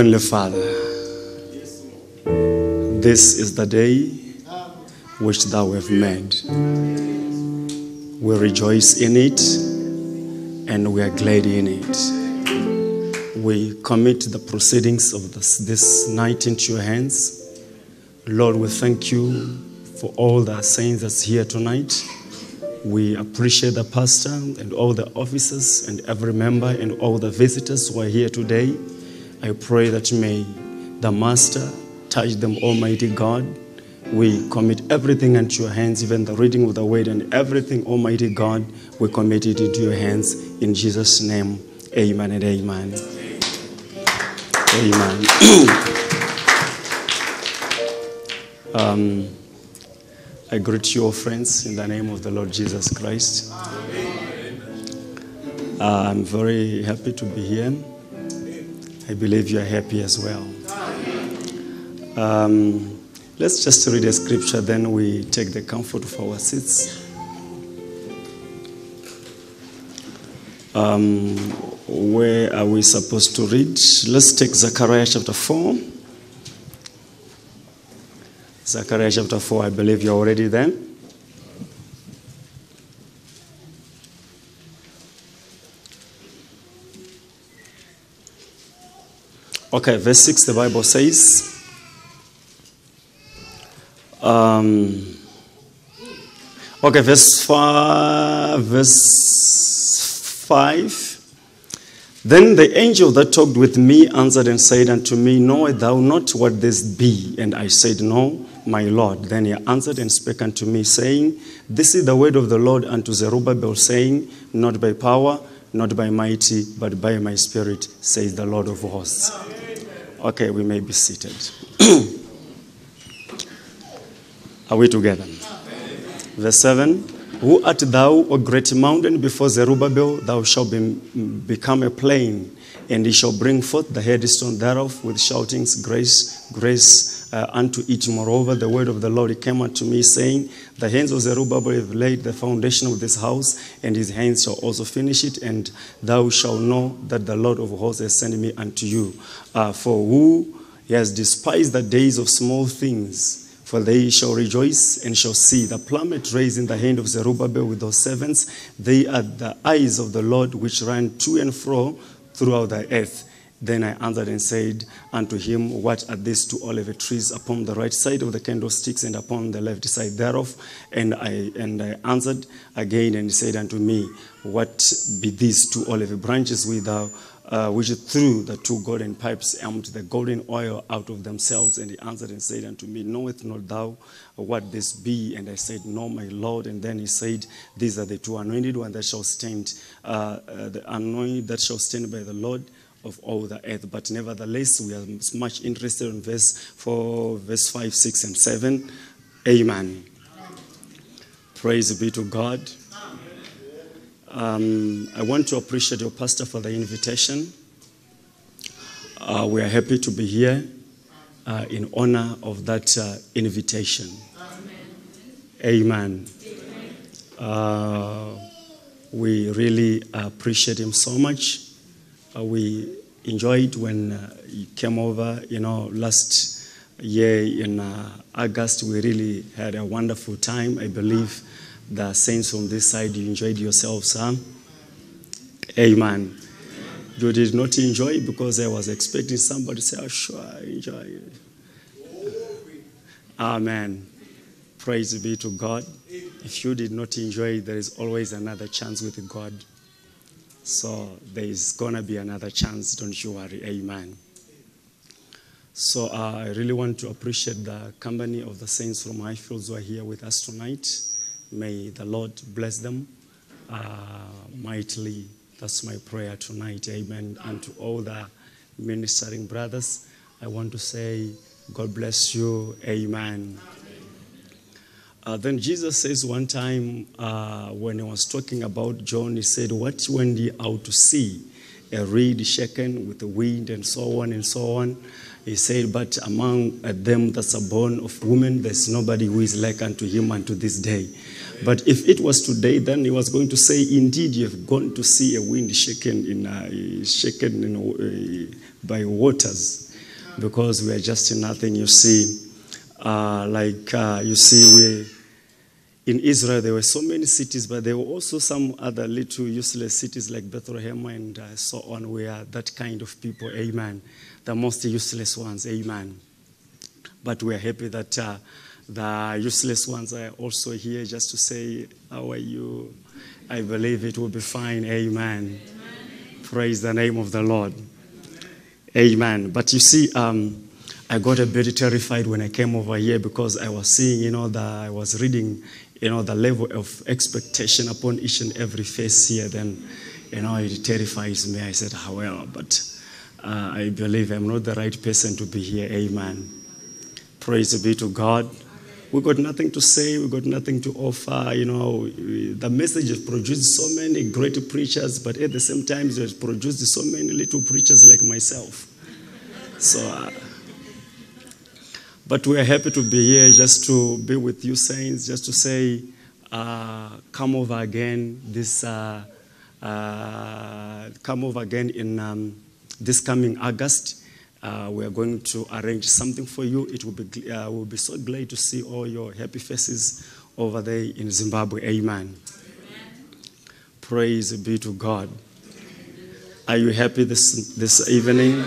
Heavenly Father, this is the day which thou hast made. We rejoice in it and we are glad in it. We commit the proceedings of this, this night into your hands. Lord, we thank you for all the saints that's here tonight. We appreciate the pastor and all the officers and every member and all the visitors who are here today. I pray that may the master touch them, Almighty God. We commit everything into your hands, even the reading of the word and everything, Almighty God. We commit it into your hands in Jesus' name. Amen and amen. Amen. Um, I greet you all friends in the name of the Lord Jesus Christ. Uh, I'm very happy to be here. I believe you are happy as well. Um, let's just read a scripture, then we take the comfort of our seats. Um, where are we supposed to read? Let's take Zechariah chapter 4. Zechariah chapter 4, I believe you're already there. Okay, verse 6, the Bible says, um, okay, verse 5, verse 5. Then the angel that talked with me answered and said unto me, Knowest thou not what this be? And I said, No, my Lord. Then he answered and spake unto me, saying, This is the word of the Lord unto Zerubbabel, saying, Not by power, not by mighty, but by my spirit, says the Lord of hosts. Okay, we may be seated. Are we together? Verse 7 Who art thou, O great mountain, before Zerubbabel? Thou shalt be, become a plain, and he shall bring forth the headstone thereof with shoutings, grace, grace uh, unto it. Moreover, the word of the Lord came unto me, saying, The hands of Zerubbabel have laid the foundation of this house, and his hands shall also finish it, and thou shalt know that the Lord of hosts has sent me unto you. Uh, for who he has despised the days of small things, for they shall rejoice and shall see the plummet raised in the hand of Zerubbabel with those servants. They are the eyes of the Lord which run to and fro throughout the earth. Then I answered and said unto him, What are these two olive trees upon the right side of the candlesticks and upon the left side thereof? And I and I answered again and said unto me, What be these two olive branches with thou uh, which threw the two golden pipes emptied the golden oil out of themselves. And he answered and said unto me, Knoweth not thou what this be? And I said, No, my Lord. And then he said, These are the two anointed ones that shall stand, uh, uh, the anointed that shall stand by the Lord of all the earth. But nevertheless, we are much interested in verse 4, verse 5, 6, and 7. Amen. Praise be to God. Um, I want to appreciate your pastor for the invitation. Uh, we are happy to be here uh, in honor of that uh, invitation. Amen. Uh, we really appreciate him so much. Uh, we enjoyed when uh, he came over, you know, last year in August. We really had a wonderful time. I believe the saints on this side, you enjoyed yourselves, huh? Amen. You did not enjoy because I was expecting somebody to say, oh, sure, I enjoy it. Amen. Praise be to God. If you did not enjoy, there is always another chance with God. So there is going to be another chance, don't you worry. Amen. So uh, I really want to appreciate the company of the saints from Highfields who are here with us tonight. May the Lord bless them uh, mightily. That's my prayer tonight. Amen. And to all the ministering brothers, I want to say, God bless you. Amen. Uh, then Jesus says one time uh, when he was talking about John, he said, What went ye out to see? A reed shaken with the wind and so on and so on. He said, But among uh, them that's are born of women, there's nobody who is like unto him unto this day. But if it was today, then he was going to say, Indeed, you have gone to see a wind shaken, in, uh, shaken in, uh, by waters, because we are just nothing, you see. Uh, like uh, you see, we in Israel there were so many cities, but there were also some other little useless cities like Bethlehem and uh, so on, where that kind of people, amen, the most useless ones, amen. But we're happy that uh, the useless ones are also here just to say, How are you? I believe it will be fine, amen. amen. Praise the name of the Lord. Amen. But you see, um, I got a bit terrified when I came over here because I was seeing, you know, that I was reading, you know, the level of expectation upon each and every face here. Then, you know, it terrifies me. I said, well, but uh, I believe I'm not the right person to be here. Amen. Praise be to God. We got nothing to say. We got nothing to offer. You know, the message has produced so many great preachers, but at the same time, it has produced so many little preachers like myself. So. Uh, but we are happy to be here just to be with you, saints, just to say, uh, come over again this, uh, uh, come over again in um, this coming August. Uh, we are going to arrange something for you. It will be, uh, we'll be so glad to see all your happy faces over there in Zimbabwe. Amen. Amen. Praise be to God. Are you happy this, this evening?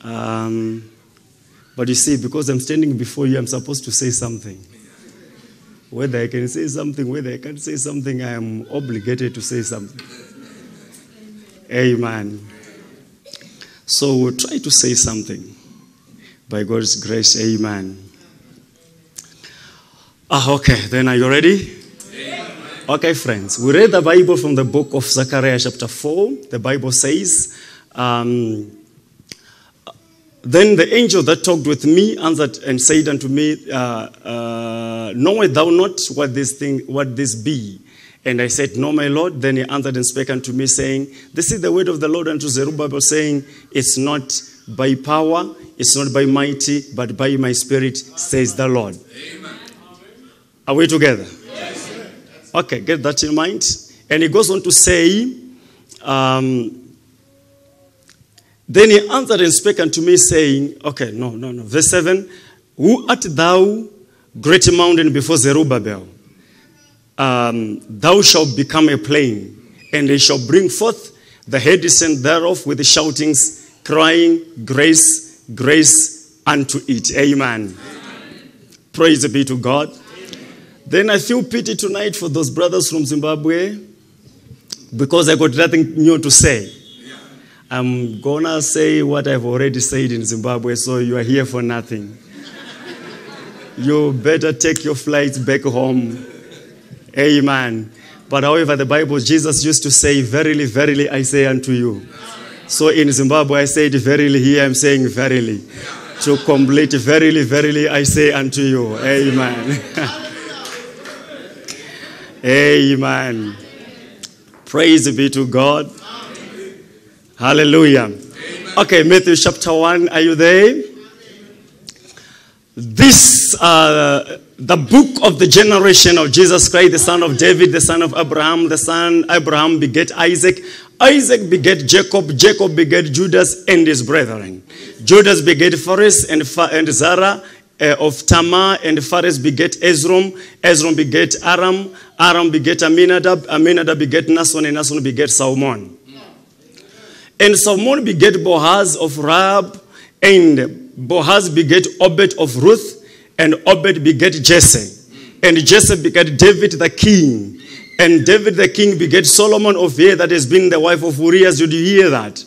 Um, but you see, because I'm standing before you, I'm supposed to say something. Whether I can say something, whether I can't say something, I am obligated to say something. Amen. So we'll try to say something. By God's grace, amen. Ah, okay, then are you ready? Okay, friends, we read the Bible from the book of Zechariah, chapter 4. The Bible says, um, then the angel that talked with me answered and said unto me, uh, uh, Knowest thou not what this thing, what this be? And I said, No, my Lord. Then he answered and spake unto me, saying, This is the word of the Lord unto Zerubbabel, saying, It's not by power, it's not by mighty, but by my spirit, says the Lord. Amen. Are we together? Yes. Okay, get that in mind. And he goes on to say, um, then he answered and spake unto me, saying, Okay, no, no, no. Verse 7 Who art thou, great mountain before Zerubbabel? Um, thou shalt become a plain, and they shall bring forth the headstone thereof with the shoutings, crying, Grace, grace unto it. Amen. Amen. Praise be to God. Amen. Then I feel pity tonight for those brothers from Zimbabwe because I got nothing new to say. I'm gonna say what I've already said in Zimbabwe, so you are here for nothing. you better take your flight back home. Amen. But however, the Bible, Jesus used to say, Verily, verily, I say unto you. So in Zimbabwe, I said, Verily, here I'm saying, Verily. To complete, Verily, verily, I say unto you. Amen. Amen. Praise be to God. Hallelujah. Amen. Okay, Matthew chapter 1. Are you there? This, uh, the book of the generation of Jesus Christ, the son of David, the son of Abraham, the son Abraham beget Isaac. Isaac beget Jacob. Jacob beget Judas and his brethren. Judas beget Phares and, and Zara uh, of Tamar, and Phares beget Ezrom. Ezrom beget Aram. Aram beget Aminadab. Aminadab beget Nason, and Nason beget Salmon. And Solomon beget Boaz of Rahab, and Boaz beget Obed of Ruth, and Obed beget Jesse. And Jesse beget David the king. And David the king beget Solomon of here that has been the wife of Uriah. Did you hear that?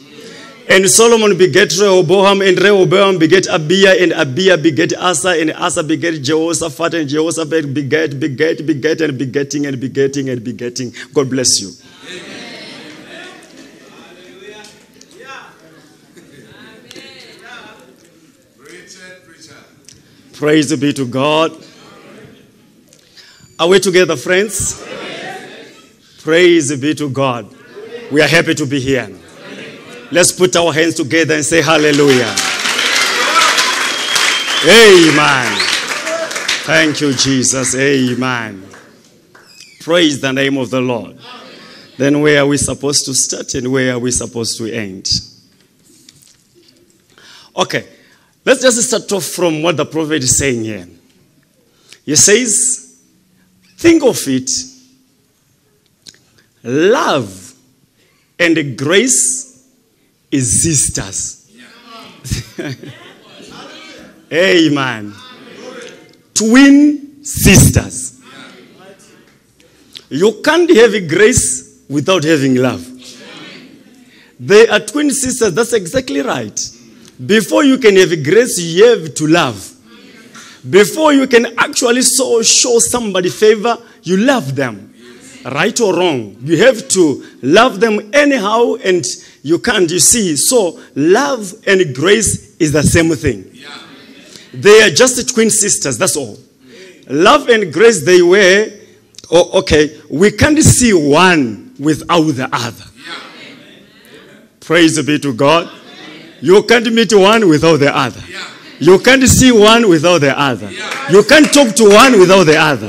And Solomon beget Rehoboam, and Rehoboam beget Abia, and Abia beget Asa, and Asa beget Jehoshaphat, and Jehoshaphat beget, beget, beget, and begetting, and begetting, and begetting. God bless you. Praise be to God. Are we together, friends? Praise be to God. We are happy to be here. Let's put our hands together and say hallelujah. Amen. Thank you, Jesus. Amen. Praise the name of the Lord. Then where are we supposed to start and where are we supposed to end? Okay, let's just start off from what the prophet is saying here. He says, think of it, love and grace is sisters. Amen. Twin sisters. You can't have grace without having love. They are twin sisters. That's exactly right. Before you can have grace, you have to love. Before you can actually so show somebody favor, you love them. Right or wrong, you have to love them anyhow, and you can't. You see, so love and grace is the same thing. They are just twin sisters, that's all. Love and grace, they were, oh, okay, we can't see one without the other. Praise be to God. You can't meet one without the other. You can't see one without the other. You can't talk to one without the other.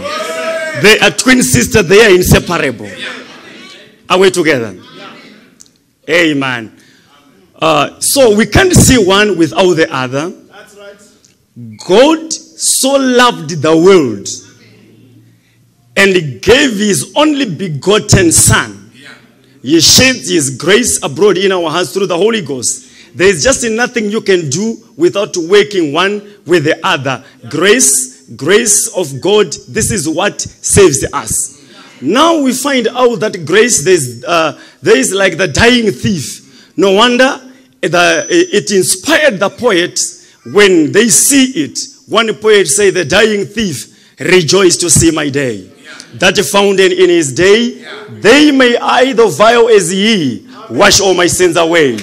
They are twin sisters, they are inseparable. Are we together? Amen. Uh, so we can't see one without the other. That's right. God so loved the world and gave his only begotten Son. He shed his grace abroad in our hearts through the Holy Ghost. There is just nothing you can do without working one with the other. Grace, grace of God, this is what saves us. Now we find out that grace, there's, uh, there is like the dying thief. No wonder the, it inspired the poets when they see it. One poet say, the dying thief rejoice to see my day. That fountain in his day, they may either vile as ye, wash all my sins away.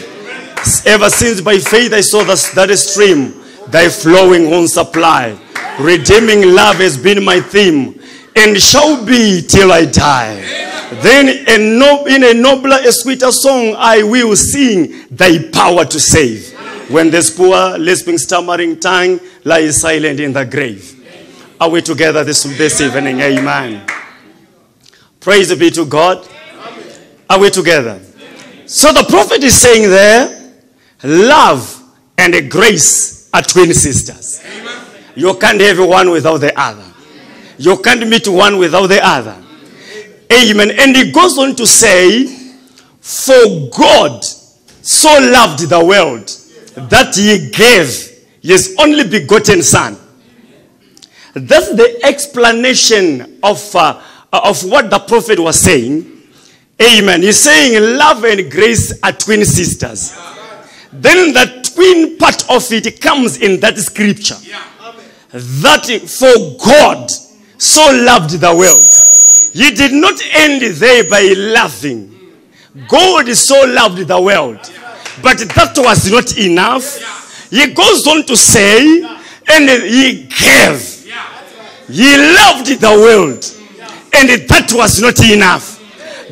Ever since by faith I saw that, stream, thy flowing on supply. Redeeming love has been my theme, and shall be till I die. Then a no, in a nobler, a sweeter song, I will sing thy power to save. When this poor, lisping, stammering tongue lies silent in the grave. Are we together this, this evening? Amen. Praise be to God. Are we together? So the prophet is saying there, love and grace are twin sisters. You can't have one without the other. You can't meet one without the other. Amen. And he goes on to say, For God so loved the world that he gave his only begotten Son. That's the explanation of, uh, of what the prophet was saying. Amen. He's saying love and grace are twin sisters. Then the twin part of it comes in that scripture. That for God so loved the world. He did not end there by loving. God so loved the world. But that was not enough. He goes on to say, and he gave. He loved the world. And that was not enough.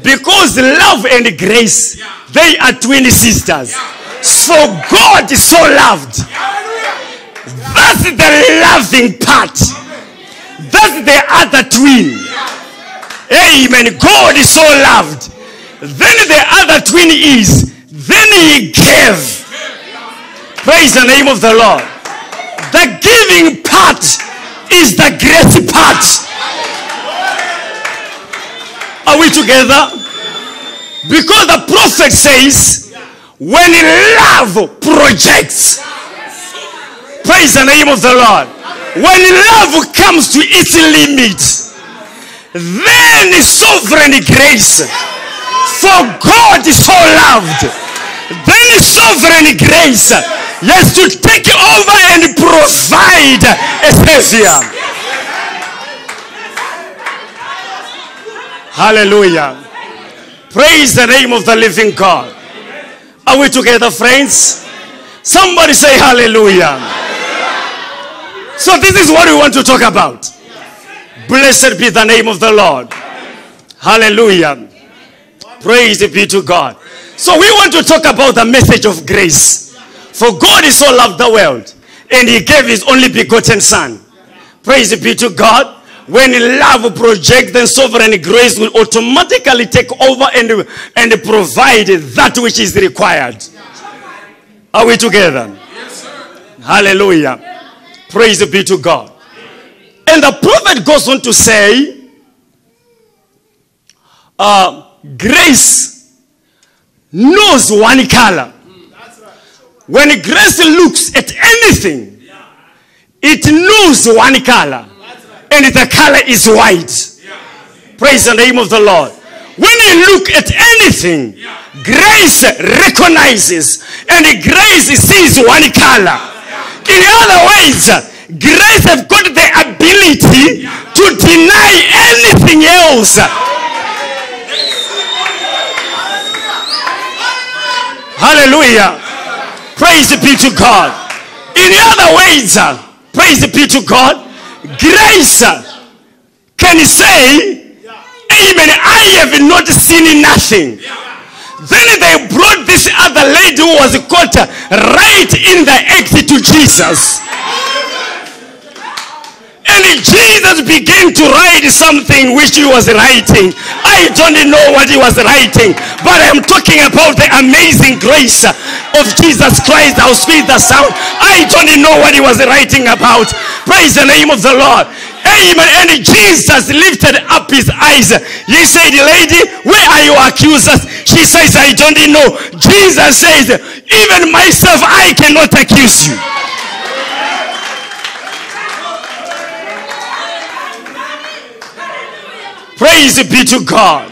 Because love and grace, they are twin sisters. So God is so loved. That's the loving part. That's the other twin. Amen. God is so loved. Then the other twin is, then he gave. Praise the name of the Lord. The giving part is the grace part. Are we together? Because the prophet says, when love projects, praise the name of the Lord. When love comes to its limit, then sovereign grace, for God is so loved, then sovereign grace has to take over and provide a savior. Hallelujah. Praise the name of the living God. Are we together, friends? Somebody say hallelujah. So, this is what we want to talk about. Blessed be the name of the Lord. Hallelujah. Praise be to God. So we want to talk about the message of grace. For God is so loved the world and he gave his only begotten son. Praise be to God. When love projects, then sovereign grace will automatically take over and, and provide that which is required. Are we together? Hallelujah. Praise be to God. And the prophet goes on to say, uh, grace knows one color. When grace looks at anything, it knows one color. And the color is white. Praise the name of the Lord. When you look at anything, grace recognizes and grace sees one color. In other words, grace have got the ability to deny anything else. Hallelujah. Praise be to God. In other words, praise be to God, grace can say, Amen, I have not seen nothing. Then they brought this other lady who was caught right in the act to Jesus. And Jesus began to write something which he was writing. I don't know what he was writing, but I'm talking about the amazing grace of Jesus Christ. I'll speak the sound. I don't know what he was writing about. Praise the name of the Lord. Amen. And Jesus lifted up his eyes. He said, Lady, where are your accusers? She says, I don't know. Jesus says, Even myself, I cannot accuse you. Praise be to God.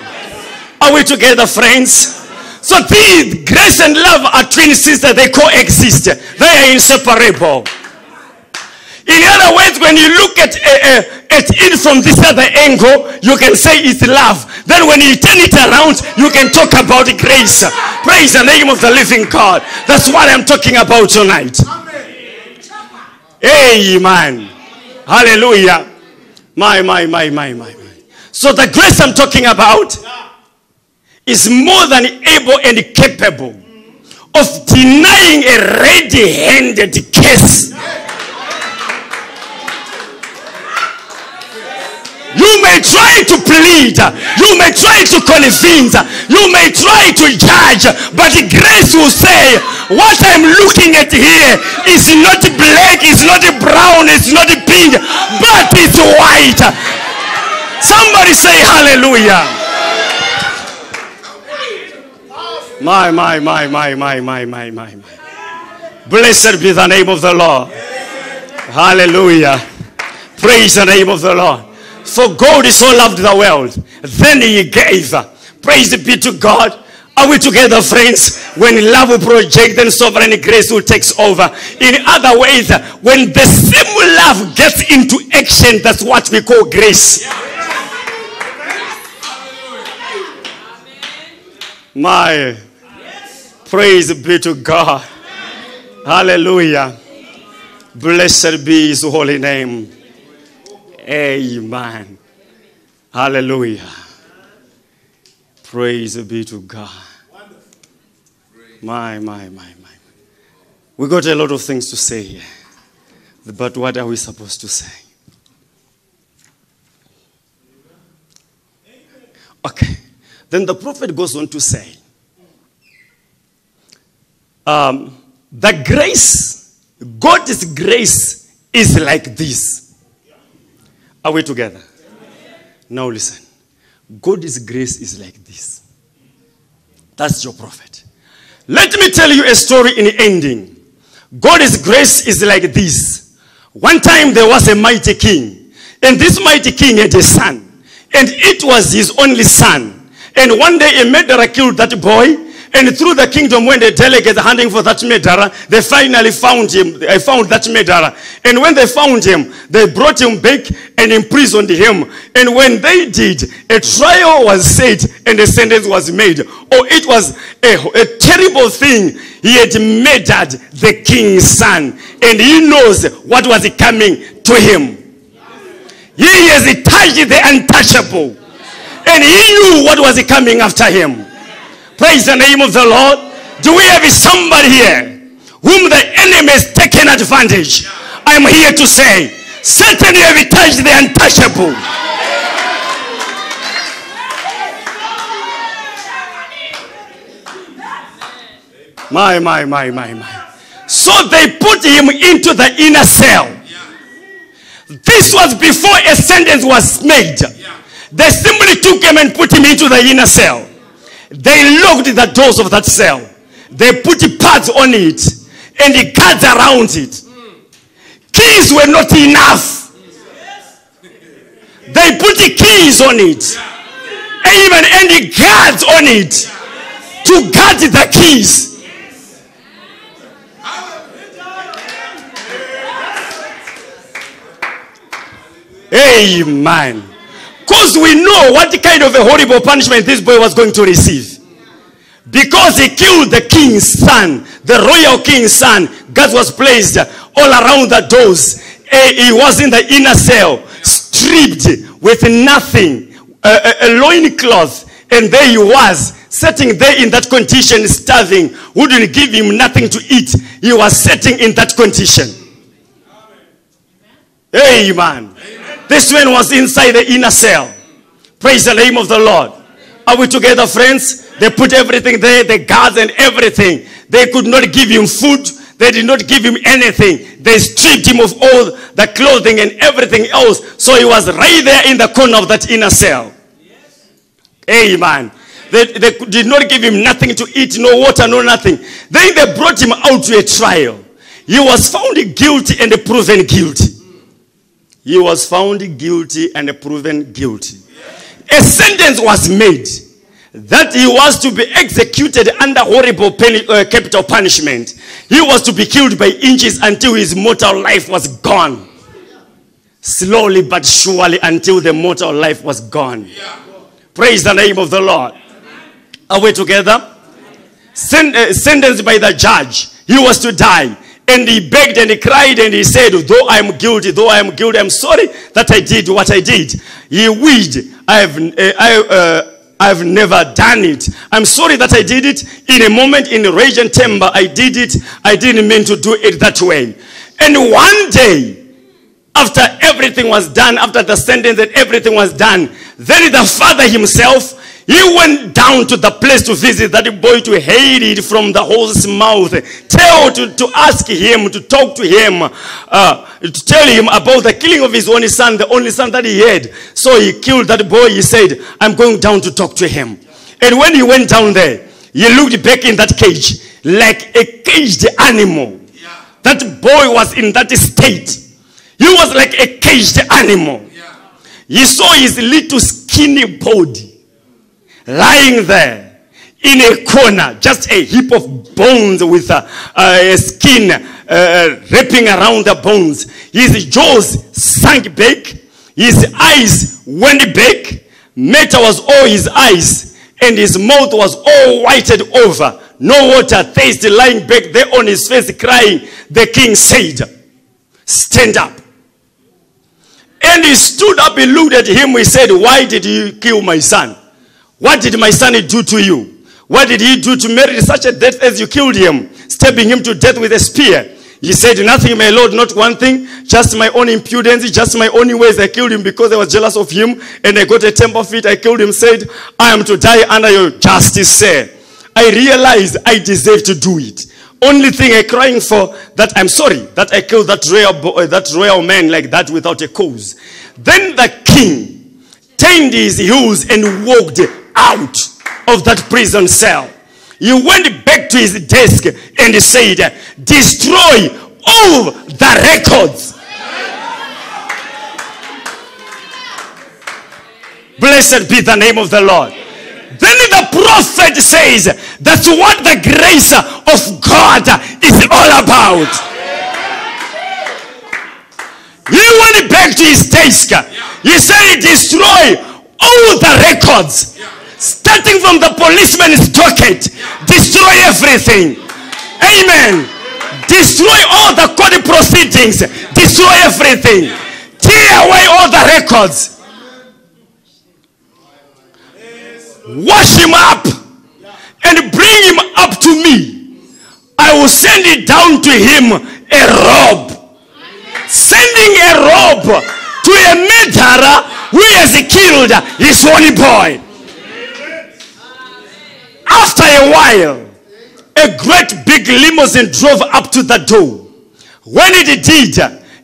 Are we together, friends? So these grace and love are twin sisters. They coexist. They are inseparable. In other words, when you look at, uh, uh, at it from this other angle, you can say it's love. Then when you turn it around, you can talk about grace. Praise the name of the living God. That's what I'm talking about tonight. Amen. Hallelujah. My, my, my, my, my. So the grace I'm talking about is more than able and capable of denying a ready-handed case. You may try to plead, you may try to convince, you may try to judge, but the grace will say, What I'm looking at here is not black, it's not brown, it's not pink, but it's white. Somebody say hallelujah. My, my, my, my, my, my, my, my, my. Blessed be the name of the Lord. Hallelujah. Praise the name of the Lord. For God so loved the world. Then he gave. Praise be to God. Are we together, friends? When love will project, then sovereign grace will take over. In other ways, when the same love gets into action, that's what we call grace. My praise be to God. Hallelujah. Blessed be his holy name. Amen. Hallelujah. Praise be to God. My, my, my, my. We got a lot of things to say here. But what are we supposed to say? Okay. Then the prophet goes on to say, um, the grace, God's grace is like this. Are we together? Now listen. God's grace is like this. That's your prophet. Let me tell you a story in the ending. God's grace is like this. One time there was a mighty king, and this mighty king had a son, and it was his only son. And one day a murderer killed that boy, and through the kingdom, when the delegates hunting for that murderer, they finally found him. They found that murderer. And when they found him, they brought him back and imprisoned him. And when they did, a trial was set and a sentence was made. Oh, it was a, a terrible thing. He had murdered the king's son. And he knows what was coming to him. He has touched the untouchable. And he knew what was coming after him. Praise the name of the Lord. Do we have somebody here whom the enemy has taken advantage? I'm here to say, Satan, you have touched the untouchable. My, my, my, my, my. So they put him into the inner cell. This was before a sentence was made. They simply took him and put him into the inner cell. They locked the doors of that cell. They put pads on it and the guards around it. Keys were not enough. They put the keys on it. and Even the guards on it to guard the keys. Amen. Because we know what kind of a horrible punishment this boy was going to receive. Because he killed the king's son, the royal king's son, God was placed all around the doors. Eh, he was in the inner cell, stripped with nothing, a, a, a loin cloth, and there he was, sitting there in that condition, starving, wouldn't give him nothing to eat. He was sitting in that condition. Amen. Amen. This man was inside the inner cell. Praise the name of the Lord. Are we together, friends? They put everything there, the guards and everything. They could not give him food. They did not give him anything. They stripped him of all the clothing and everything else. So he was right there in the corner of that inner cell. Amen. They, they did not give him nothing to eat, no water, no nothing. Then they brought him out to a trial. He was found guilty and proven guilty. He was found guilty and proven guilty. A sentence was made that he was to be executed under horrible pen, uh, capital punishment. He was to be killed by inches until his mortal life was gone. Slowly but surely until the mortal life was gone. Praise the name of the Lord. Are we together? Sen- uh, sentenced by the judge, he was to die. And he begged and he cried and he said, Though I am guilty, though I am guilty, I'm sorry that I did what I did. He wished I have, uh, I, uh, I've never done it. I'm sorry that I did it in a moment in rage and temper. I did it. I didn't mean to do it that way. And one day, after everything was done, after the sentence and everything was done, then the father himself he went down to the place to visit that boy to hear it from the horse's mouth. Tell to, to ask him, to talk to him, uh, to tell him about the killing of his only son, the only son that he had. So he killed that boy. He said, I'm going down to talk to him. And when he went down there, he looked back in that cage like a caged animal. Yeah. That boy was in that state. He was like a caged animal. Yeah. He saw his little skinny body lying there in a corner, just a heap of bones with a, a skin uh, uh, wrapping around the bones. His jaws sank back, his eyes went back, matter was all his eyes, and his mouth was all whited over. No water, thirsty, lying back there on his face, crying. The king said, Stand up. And he stood up, he looked at him, he said, Why did you kill my son? What did my son do to you? What did he do to merit such a death as you killed him, stabbing him to death with a spear? He said, Nothing, my Lord, not one thing, just my own impudence, just my own ways. I killed him because I was jealous of him, and I got a temper fit. I killed him, said, I am to die under your justice, sir. I realized I deserve to do it. Only thing I'm crying for that I'm sorry that I killed that royal, boy, uh, that royal man like that without a cause. Then the king turned his heels and walked out of that prison cell. He went back to his desk and said, Destroy all the records. Blessed be the name of the Lord. Then the prophet says, That's what the grace of God is all about. He went back to his desk. He said, Destroy all the records starting from the policeman's docket, destroy everything. Amen. Destroy all the court proceedings, destroy everything. tear away all the records, wash him up, and bring him up to me. I will send it down to him a robe. Sending a robe to a murderer who has killed his only boy. After a while, a great big limousine drove up to the door. When it did,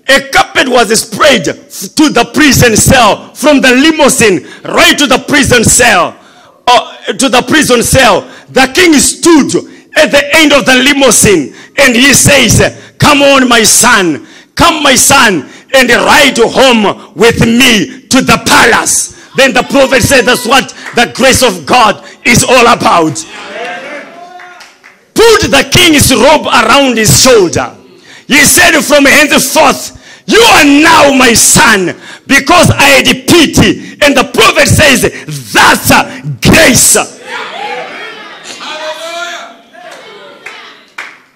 a carpet was spread to the prison cell from the limousine right to the prison cell. Uh, to the prison cell. The king stood at the end of the limousine and he says, Come on, my son, come, my son, and ride home with me to the palace. Then the prophet said, That's what the grace of God is all about. Put the king's robe around his shoulder. He said, From henceforth, you are now my son because I had pity. And the prophet says, That's grace.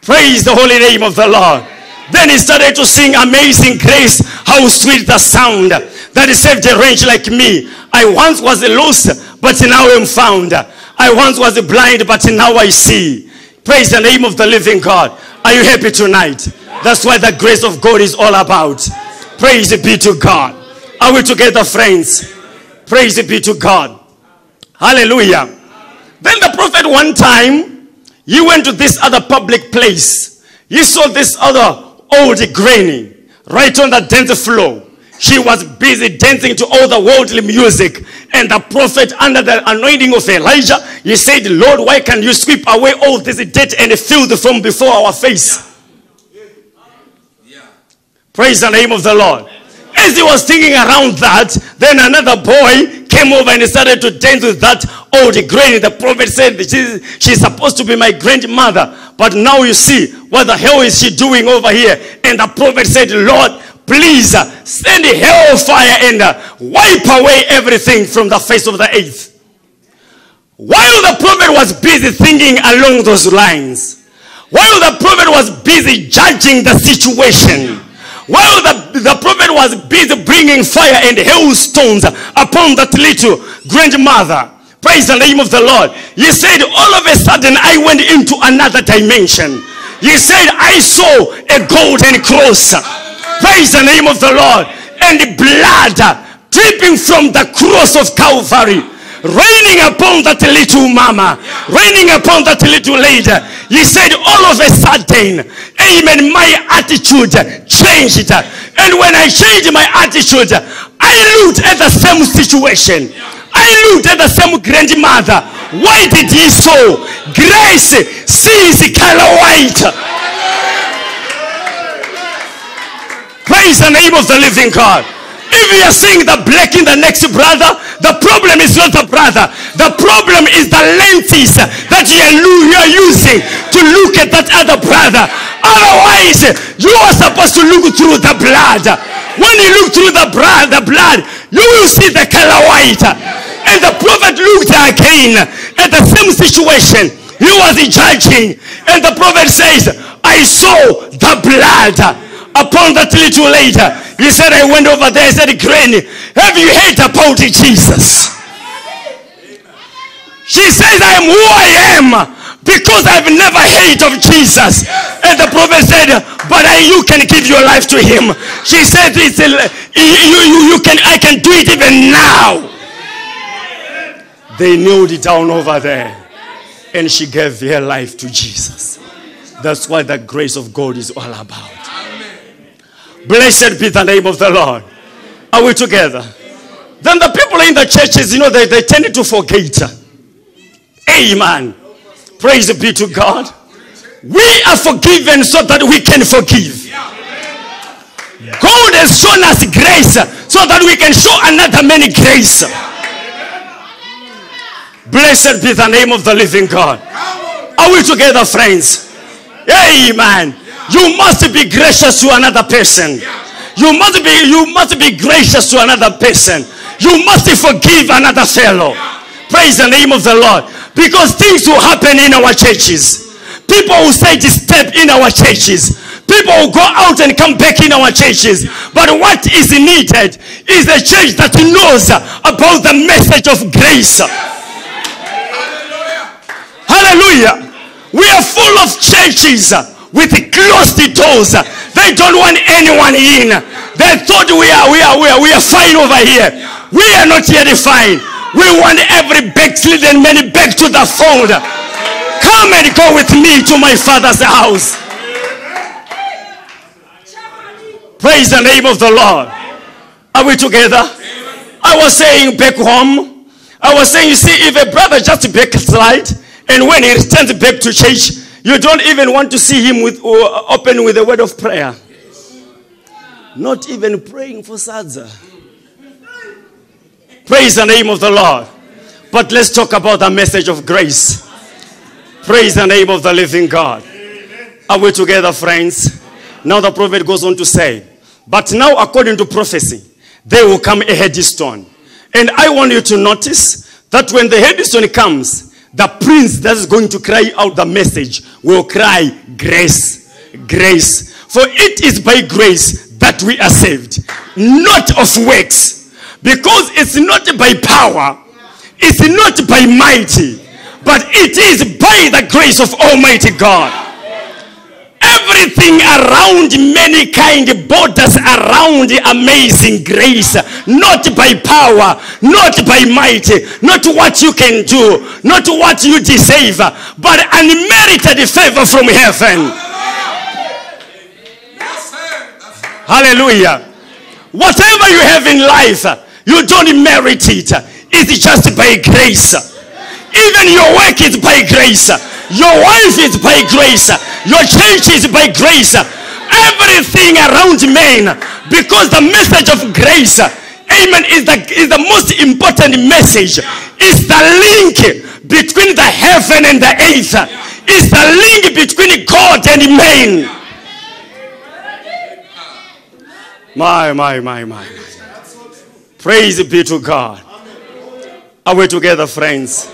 Praise the holy name of the Lord. Then he started to sing Amazing Grace. How sweet the sound that he saved a wretch like me. I once was lost, but now I'm found. I once was blind, but now I see. Praise the name of the living God. Are you happy tonight? That's what the grace of God is all about. Praise be to God. Are we together, friends? Praise be to God. Hallelujah. Then the prophet, one time, he went to this other public place. He saw this other old granny right on the dance floor. She was busy dancing to all the worldly music. And the prophet, under the anointing of Elijah, he said, Lord, why can you sweep away all this dirt and filth from before our face? Praise the name of the Lord. As he was thinking around that, then another boy came over and he started to dance with that old granny. The prophet said, she's, she's supposed to be my grandmother. But now you see, what the hell is she doing over here? And the prophet said, Lord, please send hellfire and wipe away everything from the face of the earth. While the prophet was busy thinking along those lines, while the prophet was busy judging the situation, while the, the prophet was busy bringing fire and hailstones upon that little grandmother, praise the name of the Lord. He said, All of a sudden, I went into another dimension. He said, I saw a golden cross. Praise the name of the Lord. And the blood dripping from the cross of Calvary raining upon that little mama, raining upon that little lady. He said, all of a sudden, amen, my attitude changed. And when I changed my attitude, I looked at the same situation. I looked at the same grandmother. Why did he so? Grace sees color white. Praise the name of the living God. If you are seeing the black in the next brother, the problem is not the brother. The problem is the lenses that you are using to look at that other brother. Otherwise, you are supposed to look through the blood. When you look through the blood, the blood, you will see the color white. And the prophet looked again at the same situation. He was judging. And the prophet says, I saw the blood upon that little later. He said, I went over there. I said, Granny, have you heard about Jesus? She says, I am who I am because I've never heard of Jesus. And the prophet said, but I, you can give your life to him. She said, it's a, you, you, you can, I can do it even now. They kneeled down over there and she gave her life to Jesus. That's what the grace of God is all about. Blessed be the name of the Lord. Are we together? Then the people in the churches, you know, they, they tend to forget. Amen. Praise be to God. We are forgiven so that we can forgive. God has shown us grace so that we can show another many grace. Blessed be the name of the living God. Are we together, friends? Amen. You must be gracious to another person. You must be you must be gracious to another person. You must forgive another fellow. Praise the name of the Lord. Because things will happen in our churches. People will say step in our churches. People People will go out and come back in our churches. But what is needed is a church that knows about the message of grace. Hallelujah! Hallelujah. We are full of churches with closed doors. They don't want anyone in. They thought we are, we are, we are, we are fine over here. We are not yet fine. We want every backslidden man back to the fold. Come and go with me to my father's house. Praise the name of the Lord. Are we together? I was saying back home, I was saying, you see, if a brother just backslide, and when he returns back to church, you don't even want to see him with uh, open with a word of prayer. Not even praying for Sadza. Praise the name of the Lord. But let's talk about the message of grace. Praise the name of the living God. Are we together, friends? Now the prophet goes on to say, But now, according to prophecy, there will come a headstone. And I want you to notice that when the headstone comes, the prince that is going to cry out the message will cry, Grace, grace. For it is by grace that we are saved, not of works. Because it's not by power, it's not by mighty, but it is by the grace of Almighty God. Everything around mankind borders around amazing grace, not by power, not by might, not what you can do, not what you deserve, but unmerited favor from heaven. Hallelujah. Whatever you have in life, you don't merit it. It's just by grace. Even your work is by grace. Your wife is by grace. Your church is by grace. Everything around men. Because the message of grace, amen, is the, is the most important message. It's the link between the heaven and the earth. is the link between God and man. My, my, my, my. Praise be to God. Are we together, friends?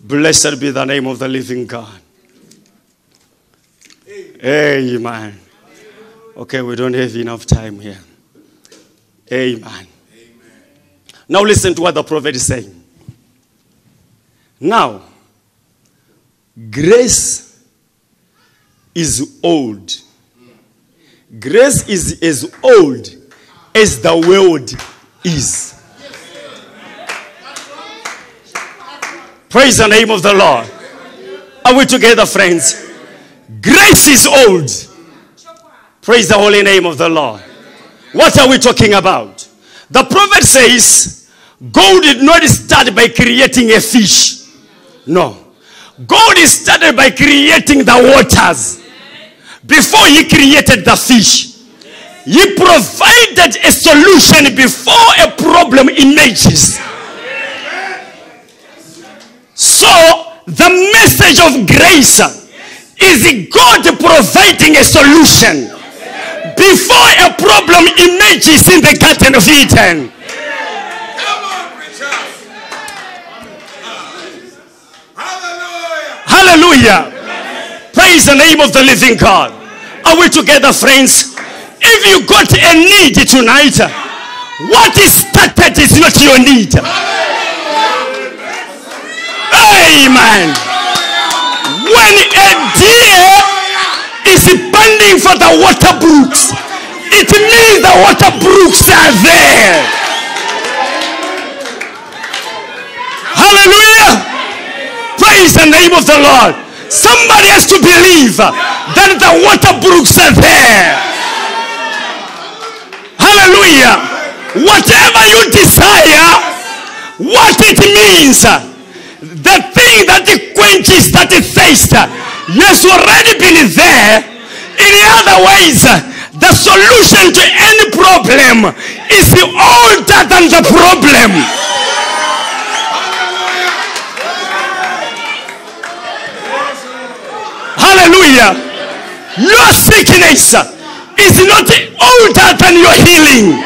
Blessed be the name of the living God. Amen. Okay, we don't have enough time here. Amen. Now listen to what the prophet is saying. Now, grace is old. Grace is as old as the world is. Praise the name of the Lord. Are we together, friends? Grace is old. Praise the holy name of the Lord. What are we talking about? The prophet says, God did not start by creating a fish. No. God started by creating the waters. Before he created the fish, he provided a solution before a problem emerges. So, the message of grace is God providing a solution before a problem emerges in the Garden of Eden. Hallelujah. Praise the name of the living God. Are we together, friends? If you got a need tonight, what is started is not your need. Amen. When a deer is burning for the water brooks, it means the water brooks are there. Hallelujah. Praise the name of the Lord. Somebody has to believe that the water brooks are there. Hallelujah. Whatever you desire, what it means, the thing that quenches that it thirst has already been there. In other ways, the solution to any problem is older than the problem. Hallelujah. Your sickness is not older than your healing,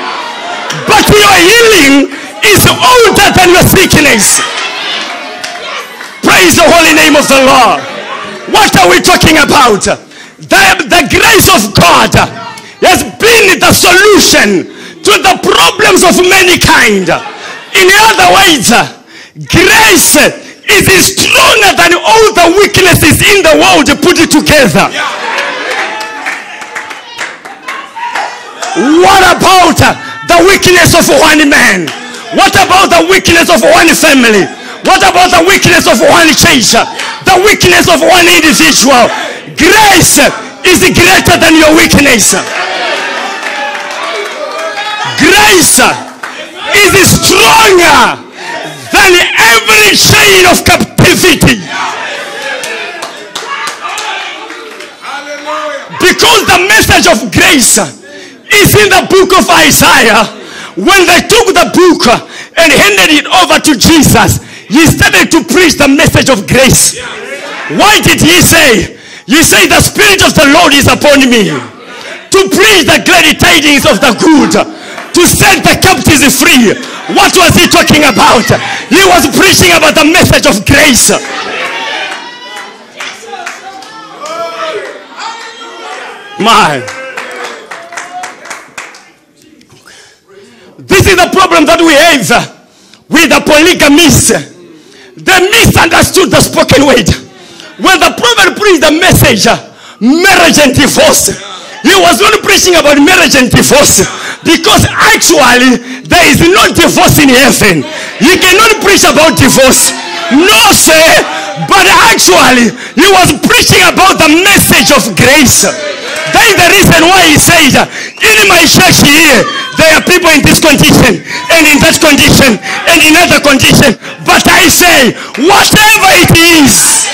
but your healing is older than your sickness. Praise the holy name of the Lord. What are we talking about? The, the grace of God has been the solution to the problems of mankind. In other words, grace is stronger than all the weaknesses in the world put it together. What about the weakness of one man? What about the weakness of one family? What about the weakness of one church? The weakness of one individual? Grace is greater than your weakness. Grace is stronger every chain of captivity. Because the message of grace is in the book of Isaiah. When they took the book and handed it over to Jesus, he started to preach the message of grace. Why did he say? He said, The Spirit of the Lord is upon me to preach the glad tidings of the good, to set the captives free. What was he talking about? He was preaching about the message of grace. My. This is the problem that we have with the polygamists. They misunderstood the spoken word. When the prophet preached the message, marriage and divorce, he was not preaching about marriage and divorce because actually there is no divorce in heaven. He cannot preach about divorce. No, sir. But actually, he was preaching about the message of grace. That is the reason why he said, in my church here, there are people in this condition, and in that condition, and in other condition. But I say, whatever it is,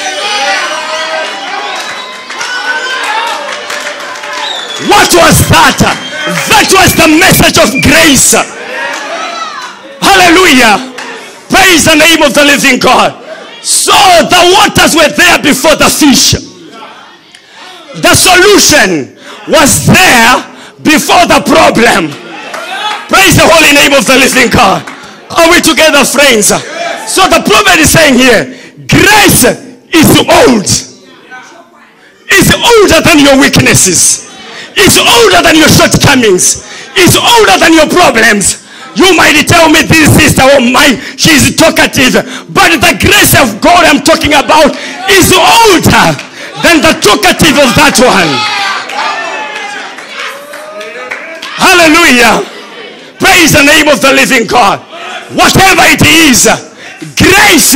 what was that? That was the message of grace. Hallelujah. Praise the name of the living God. So the waters were there before the fish. The solution was there before the problem. Praise the holy name of the living God. Are we together, friends? So the prophet is saying here, grace is old. It's older than your weaknesses. It's older than your shortcomings. It's older than your problems. You might tell me this sister, oh my, she's talkative. But the grace of God I'm talking about is older than the talkative of that one. Hallelujah. Praise the name of the living God. Whatever it is, grace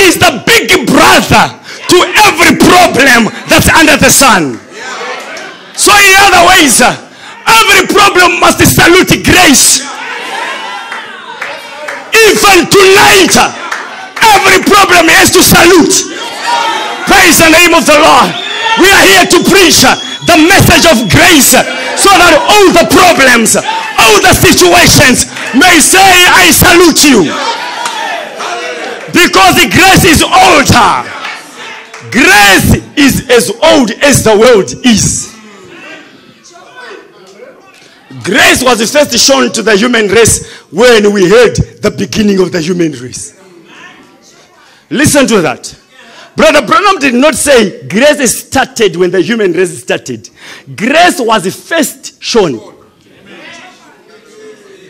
is the big brother to every problem that's under the sun. So, in other ways, uh, every problem must salute grace. Even tonight, uh, every problem has to salute. Praise the name of the Lord. We are here to preach uh, the message of grace so that all the problems, all the situations may say, I salute you. Because the grace is older. Grace is as old as the world is. Grace was first shown to the human race when we heard the beginning of the human race. Listen to that. Brother Branham did not say grace started when the human race started. Grace was first shown.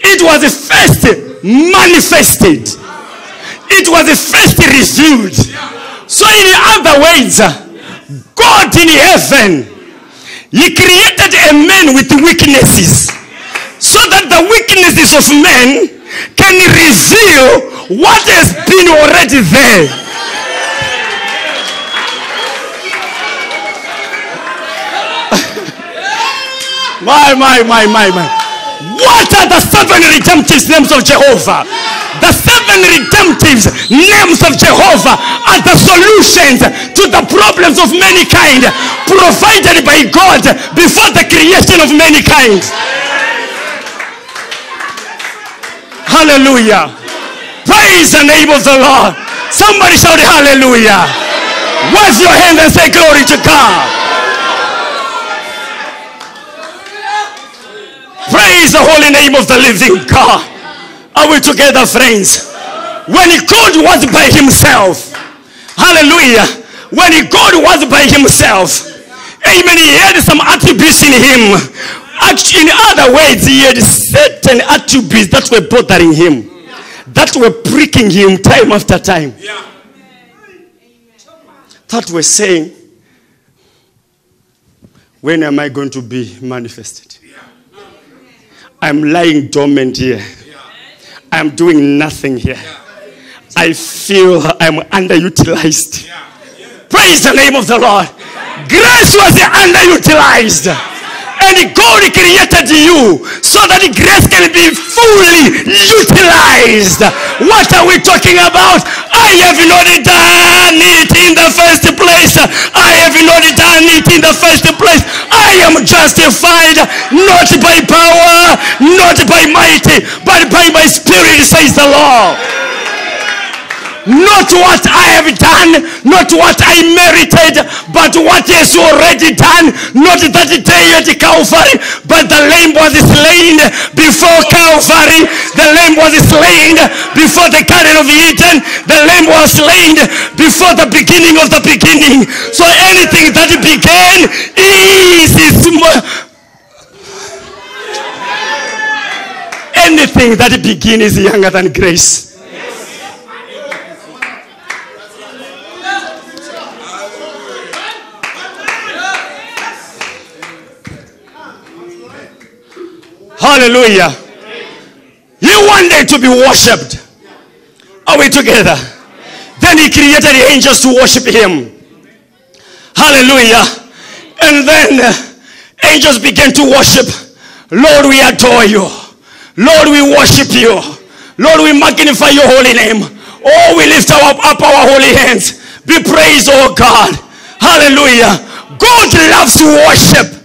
It was first manifested. It was first revealed. So, in other words, God in heaven, He created a man with weaknesses so that the weaknesses of men can reveal what has been already there. my, my, my, my, my. What are the seven redemptive names of Jehovah? The seven redemptive names of Jehovah are the solutions to the problems of mankind provided by God before the creation of mankind. Hallelujah. Praise the name of the Lord. Somebody shout hallelujah. Wave your hand and say glory to God. Praise the holy name of the living God. Are we together, friends? When God was by himself, hallelujah. When he God was by himself, Amen. He had some attributes in him. In other words, he had certain attributes that were bothering him, that were pricking him time after time. That were saying, When am I going to be manifested? I'm lying dormant here. I'm doing nothing here. I feel I'm underutilized. Praise the name of the Lord. Grace was underutilized. And God created you so that grace can be fully utilized. What are we talking about? I have not done it in the first place. I have not done it in the first place. I am justified not by power, not by might, but by my spirit, says the Lord. Not what I have done, not what I merited, but what has already done. Not that day at Calvary, but the Lamb was slain before Calvary. The Lamb was slain before the Garden of Eden. The Lamb was slain before the beginning of the beginning. So anything that began is, is anything that begins is younger than grace. Hallelujah. He wanted to be worshipped. Are we together? Then he created the angels to worship him. Hallelujah. And then uh, angels began to worship. Lord, we adore you. Lord, we worship you. Lord, we magnify your holy name. Oh, we lift our, up our holy hands. Be praised, oh God. Hallelujah. God loves to worship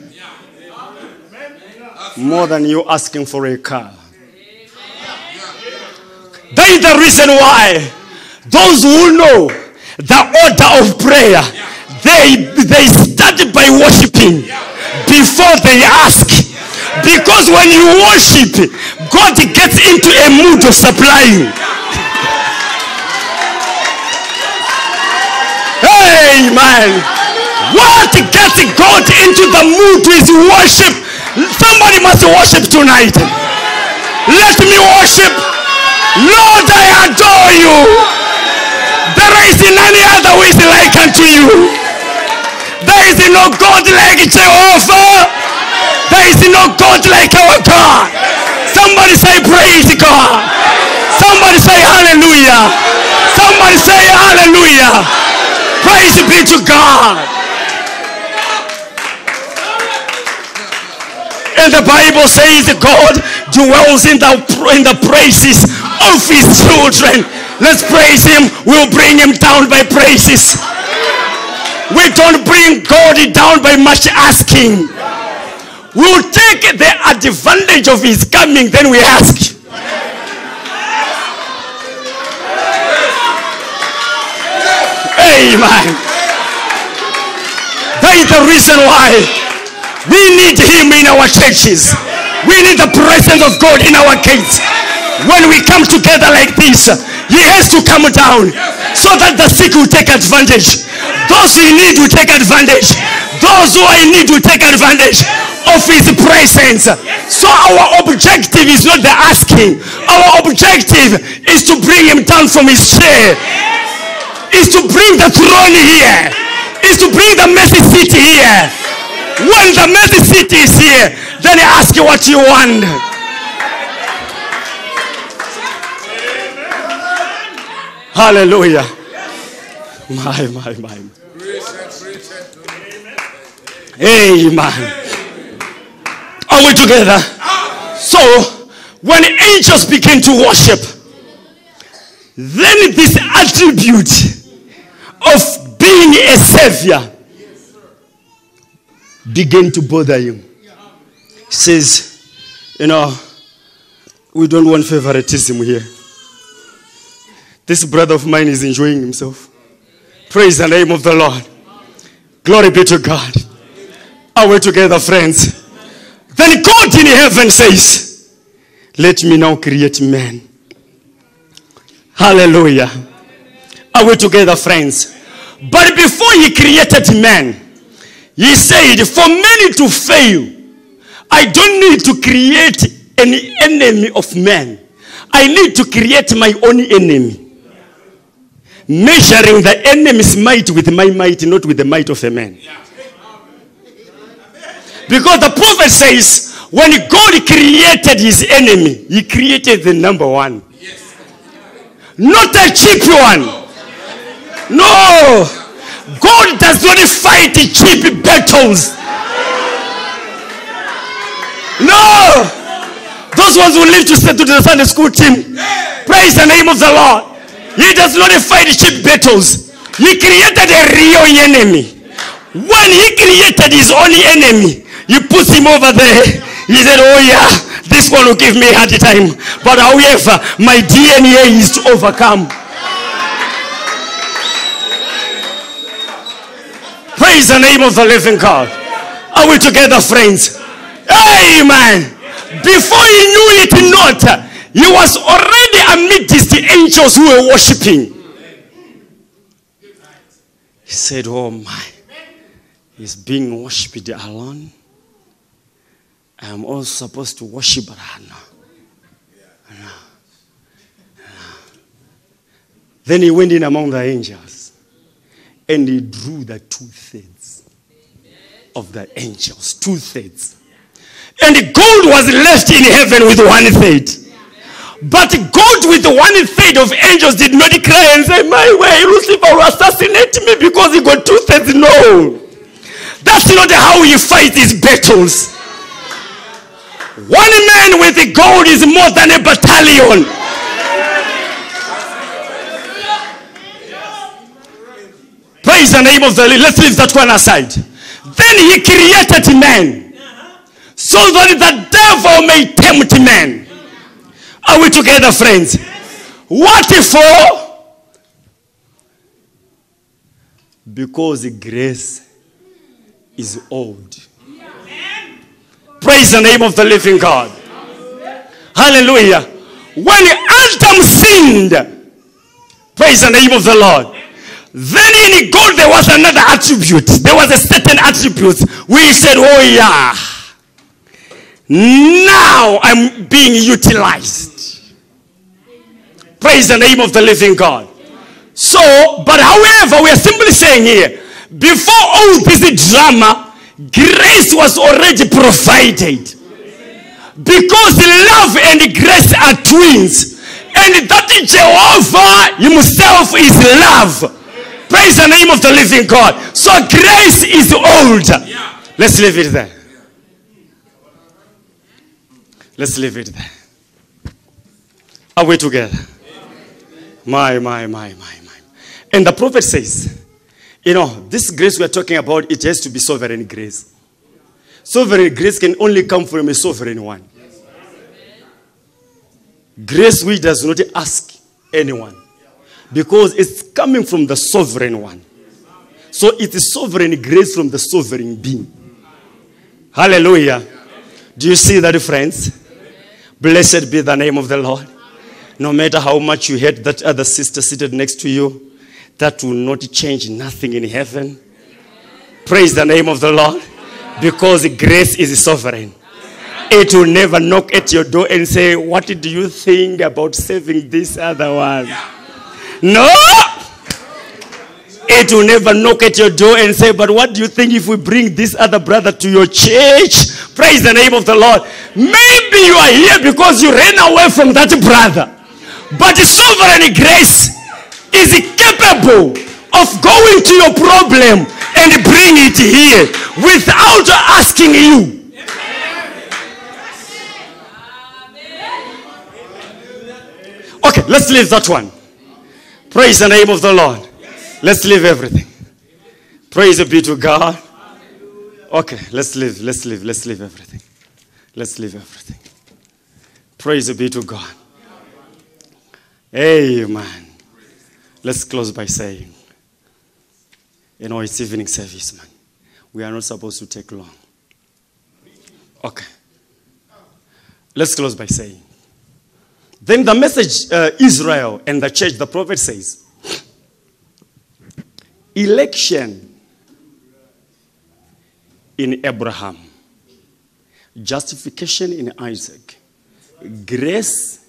more than you asking for a car. That is the reason why those who know the order of prayer, they, they start by worshiping before they ask. Because when you worship, God gets into a mood of supplying. Amen. What gets God into the mood is worship. Somebody must worship tonight. Let me worship. Lord, I adore you. There is none other who is like unto you. There is no God like Jehovah. There is no God like our God. Somebody say praise God. Somebody say hallelujah. Somebody say hallelujah. Praise be to God. And the Bible says God dwells in the, in the praises of his children. Let's praise him. We'll bring him down by praises. We don't bring God down by much asking. We'll take the advantage of his coming, then we ask. Amen. That is the reason why we need him in our churches. We need the presence of God in our gates. When we come together like this, he has to come down so that the sick will take advantage. Those we need will take advantage. Those who are in need will take advantage of his presence. So our objective is not the asking. Our objective is to bring him down from his chair. Is to bring the throne here. Is to bring the mercy seat here. When the mercy seat is here, then I ask you what you want. Hallelujah. My, my, my. Amen. Are we together? So, when angels begin to worship, then this attribute of being a savior begin to bother you. He says, you know, we don't want favoritism here. This brother of mine is enjoying himself. Praise the name of the Lord. Glory be to God. Are we together, friends? Then God in heaven says, Let me now create man. Hallelujah. Are we together, friends? But before he created man, He said, For many to fail, I don't need to create an enemy of man. I need to create my own enemy. Measuring the enemy's might with my might, not with the might of a man. Because the prophet says, when God created his enemy, he created the number one. Not a cheap one. No. God does not fight cheap battles. No. Those ones who live to say to the Sunday school team, praise the name of the Lord. He does not fight cheap battles. He created a real enemy. When he created his only enemy, he puts him over there. He said, Oh, yeah, this one will give me a hard time. But however, my DNA is to overcome. Praise the name of the living God. Are we together, friends? Amen. Before he knew it not, he was already amidst the angels who were worshiping. He said, Oh my, he's being worshipped alone. I am also supposed to worship Rana. Then he went in among the angels and he drew the two thirds of the angels. Two thirds. And the God was left in heaven with one third. But God with one third of angels did not cry and say, My way, Lucifer will assassinate me because he got two thirds. No. That's not how he fights his battles. One man with God is more than a battalion. Name of the Lord. Let's leave that one aside. Then he created man so that the devil may tempt man. Are we together, friends? What for? Oh, because grace is old. Praise the name of the living God. Hallelujah. When Adam sinned, praise the name of the Lord. Then in God there was another attribute. There was a certain attribute. We said, Oh yeah. Now I'm being utilized. Praise the name of the living God. So, but however, we are simply saying here, before all this drama, grace was already provided. Because love and grace are twins. And that Jehovah himself is love. Praise the name of the living God. So grace is old. Let's leave it there. Let's leave it there. Are we together? My, my, my, my, my. And the prophet says, you know, this grace we're talking about, it has to be sovereign grace. Sovereign grace can only come from a sovereign one. Grace which does not ask anyone. Because it's coming from the sovereign one. So it is sovereign grace from the sovereign being. Hallelujah. Do you see that, friends? Blessed be the name of the Lord. No matter how much you hate that other sister seated next to you, that will not change nothing in heaven. Praise the name of the Lord. Because grace is sovereign. It will never knock at your door and say, What do you think about saving this other one? No! It will never knock at your door and say, But what do you think if we bring this other brother to your church? Praise the name of the Lord. Maybe you are here because you ran away from that brother. But sovereign grace is capable of going to your problem and bring it here without asking you. Okay, let's leave that one. Praise the name of the Lord. Let's leave everything. Praise be to God. Okay, let's leave, let's leave, let's leave everything. Let's leave everything. Praise be to God. Amen. Let's close by saying, you know, it's evening service, man. We are not supposed to take long. Okay. Let's close by saying, then the message, uh, Israel and the church, the prophet says, election in Abraham, justification in Isaac, grace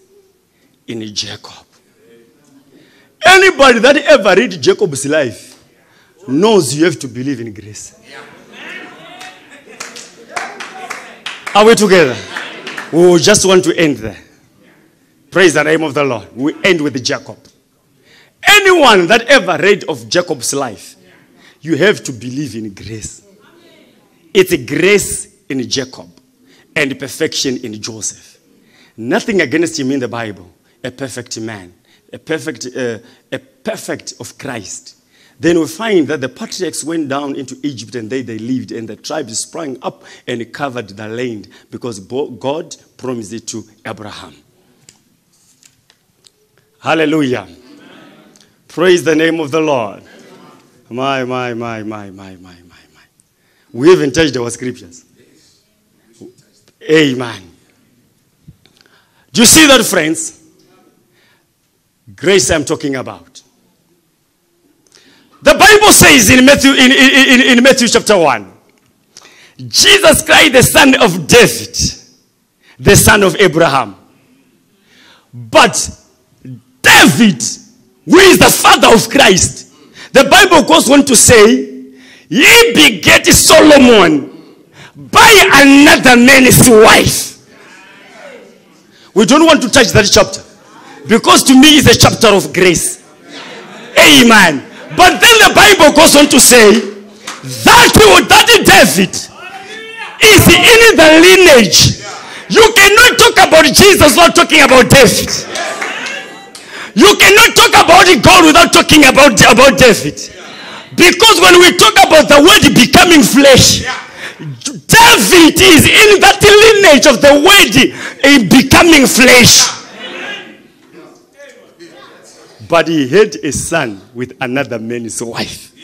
in Jacob. Anybody that ever read Jacob's life knows you have to believe in grace. Are we together? We just want to end there. Praise the name of the Lord. We end with Jacob. Anyone that ever read of Jacob's life, you have to believe in grace. It's a grace in Jacob and perfection in Joseph. Nothing against him in the Bible. A perfect man, a perfect, uh, a perfect of Christ. Then we find that the patriarchs went down into Egypt and there they lived, and the tribes sprang up and covered the land because God promised it to Abraham. Hallelujah. Praise the name of the Lord. My, my, my, my, my, my, my, my. We even touched our scriptures. Amen. Do you see that, friends? Grace I'm talking about. The Bible says in Matthew, in, in, in Matthew chapter 1, Jesus Christ, the son of David, the son of Abraham. But David, who is the father of Christ, the Bible goes on to say, he begat Solomon by another man's wife. We don't want to touch that chapter because to me it's a chapter of grace. Amen. But then the Bible goes on to say that, that David is in the lineage. You cannot talk about Jesus without talking about David. You cannot talk about God without talking about, about David. Because when we talk about the word becoming flesh, David is in that lineage of the word becoming flesh. But he had a son with another man's wife,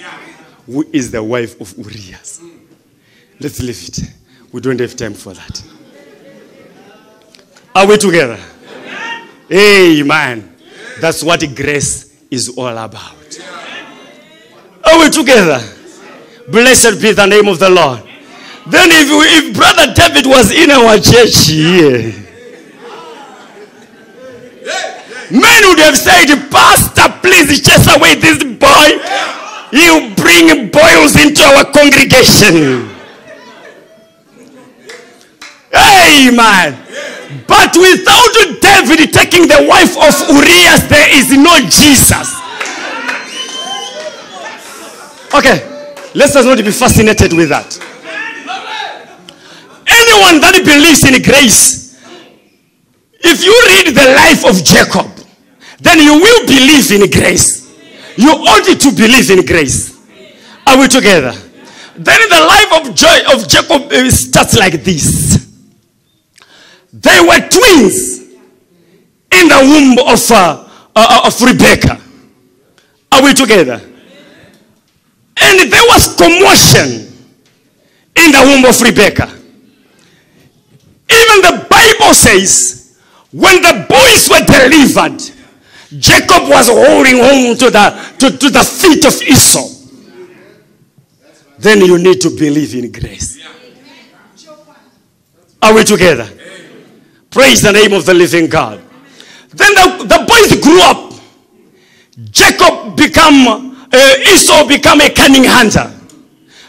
who is the wife of Urias. Let's leave it. We don't have time for that. Are we together? Amen. That's what grace is all about. Are we together? Blessed be the name of the Lord. Then, if, if Brother David was in our church here, Men would have said, Pastor, please chase away this boy. You bring boils into our congregation. Amen. But without David taking the wife of Urias, there is no Jesus. Okay, let us not be fascinated with that. Anyone that believes in grace, if you read the life of Jacob, then you will believe in grace. You ought to believe in grace. Are we together? Then the life of joy of Jacob uh, starts like this. They were twins in the womb of, uh, uh, of Rebecca. Are we together? And there was commotion in the womb of Rebecca. Even the Bible says when the boys were delivered, Jacob was holding on to the, to, to the feet of Esau. Then you need to believe in grace. Are we together? Praise the name of the living God. Then the, the boys grew up. Jacob become, uh, Esau become a cunning hunter.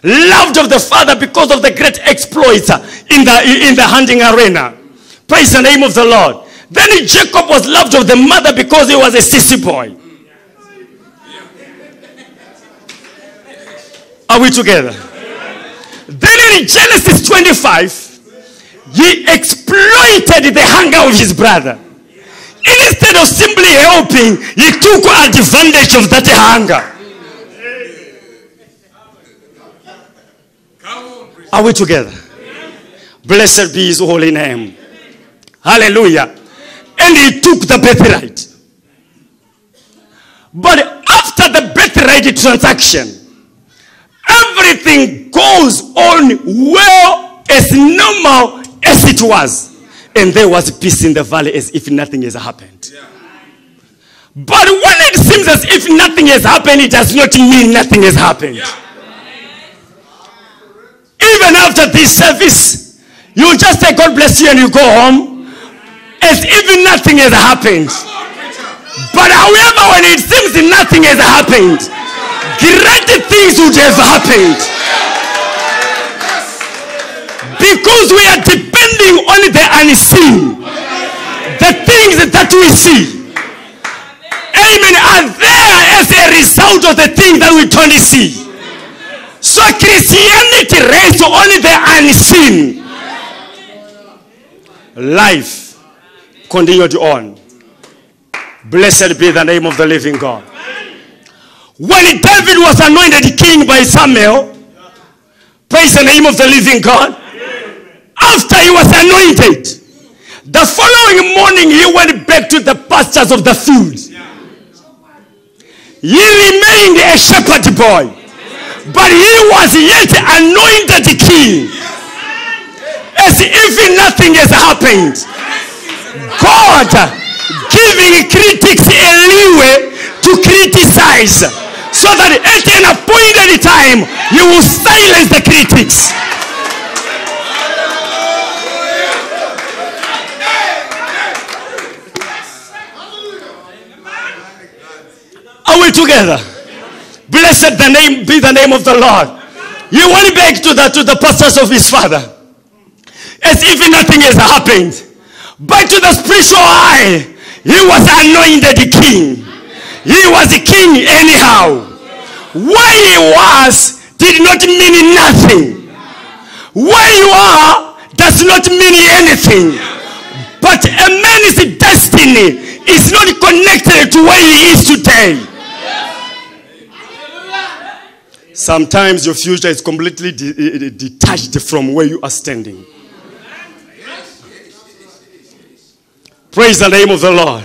Loved of the father because of the great exploits in the, in the hunting arena. Praise the name of the Lord. Then Jacob was loved of the mother because he was a sissy boy. Are we together? Then in Genesis 25, he exploited the hunger of his brother. Instead of simply helping, he took advantage of that hunger. Are we together? Blessed be his holy name. Hallelujah and he took the birthright. But after the birthright transaction, everything goes on well as normal as it was. And there was peace in the valley as if nothing has happened. But when it seems as if nothing has happened, it does not mean nothing has happened. Even after this service, you just say, God bless you, and you go home as if nothing has happened. But however, when it seems nothing has happened, great things would have happened. Because we are depending on the unseen, the things that we see. Amen. Are there as a result of the things that we don't see. So Christianity rests only the unseen. Life continued on. Blessed be the name of the living God. When David was anointed king by Samuel, praise the name of the living God. After he was anointed, the following morning he went back to the pastures of the field. He remained a shepherd boy, but he was yet anointed king. As if nothing has happened. God giving critics a leeway to criticize so that at an appointed time you will silence the critics. Are we together? Blessed the name be the name of the Lord. He went back to the to the pastors of his father, as if nothing has happened. But to the spiritual eye, he was anointed king. He was a king anyhow. Where he was did not mean nothing. Where you are does not mean anything. But a man's destiny is not connected to where he is today. Sometimes your future is completely de- eh, eh, detached from where you are standing. Praise the name of the Lord.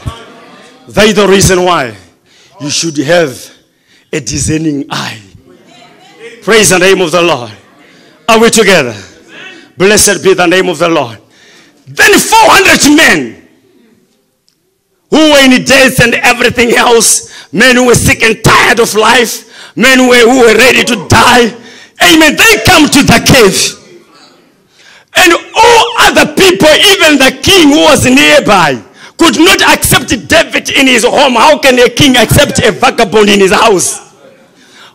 That is the reason why you should have a discerning eye. Praise the name of the Lord. Are we together? Blessed be the name of the Lord. Then 400 men who were in death and everything else, men who were sick and tired of life, men who were, who were ready to die. Amen. They come to the cave. And all other people, even the king who was nearby, could not accept David in his home. How can a king accept a vagabond in his house?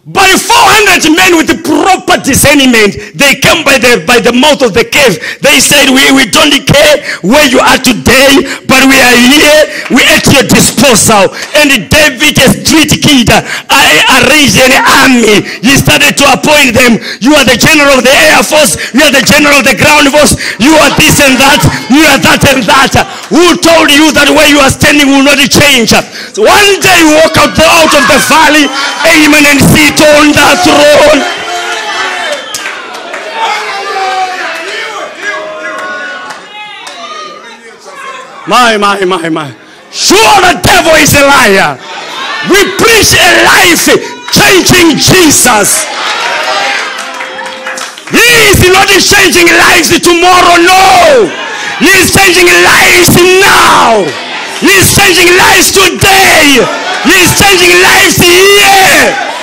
But 400 men with proper discernment, they came by the, by the mouth of the cave. They said, we, we don't care where you are today, but we are here. We at your disposal. And David, a street kid, I arranged an army. He started to appoint them. You are the general of the air force. You are the general of the ground force. You are this and that. You are that and that. Who told you that where you are standing will not change? So one day you walk out, out of the valley, amen, and sit on the throne. My, my, my, my. Sure, the devil is a liar. We preach a life changing Jesus. He is not changing lives tomorrow, no. He is changing lives now. He is changing lives today. He is changing lives here.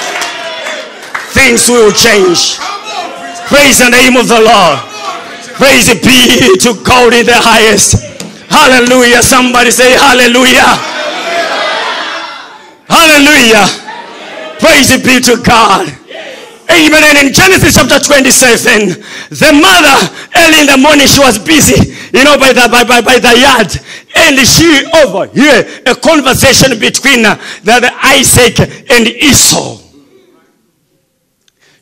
Things will change. Praise the name of the Lord. Praise be to God in the highest. Hallelujah. Somebody say hallelujah. Hallelujah. Praise be to God. Amen. And in Genesis chapter 27, the mother early in the morning, she was busy, you know, by the by, by, by the yard. And she overheard a conversation between uh, the, the Isaac and Esau.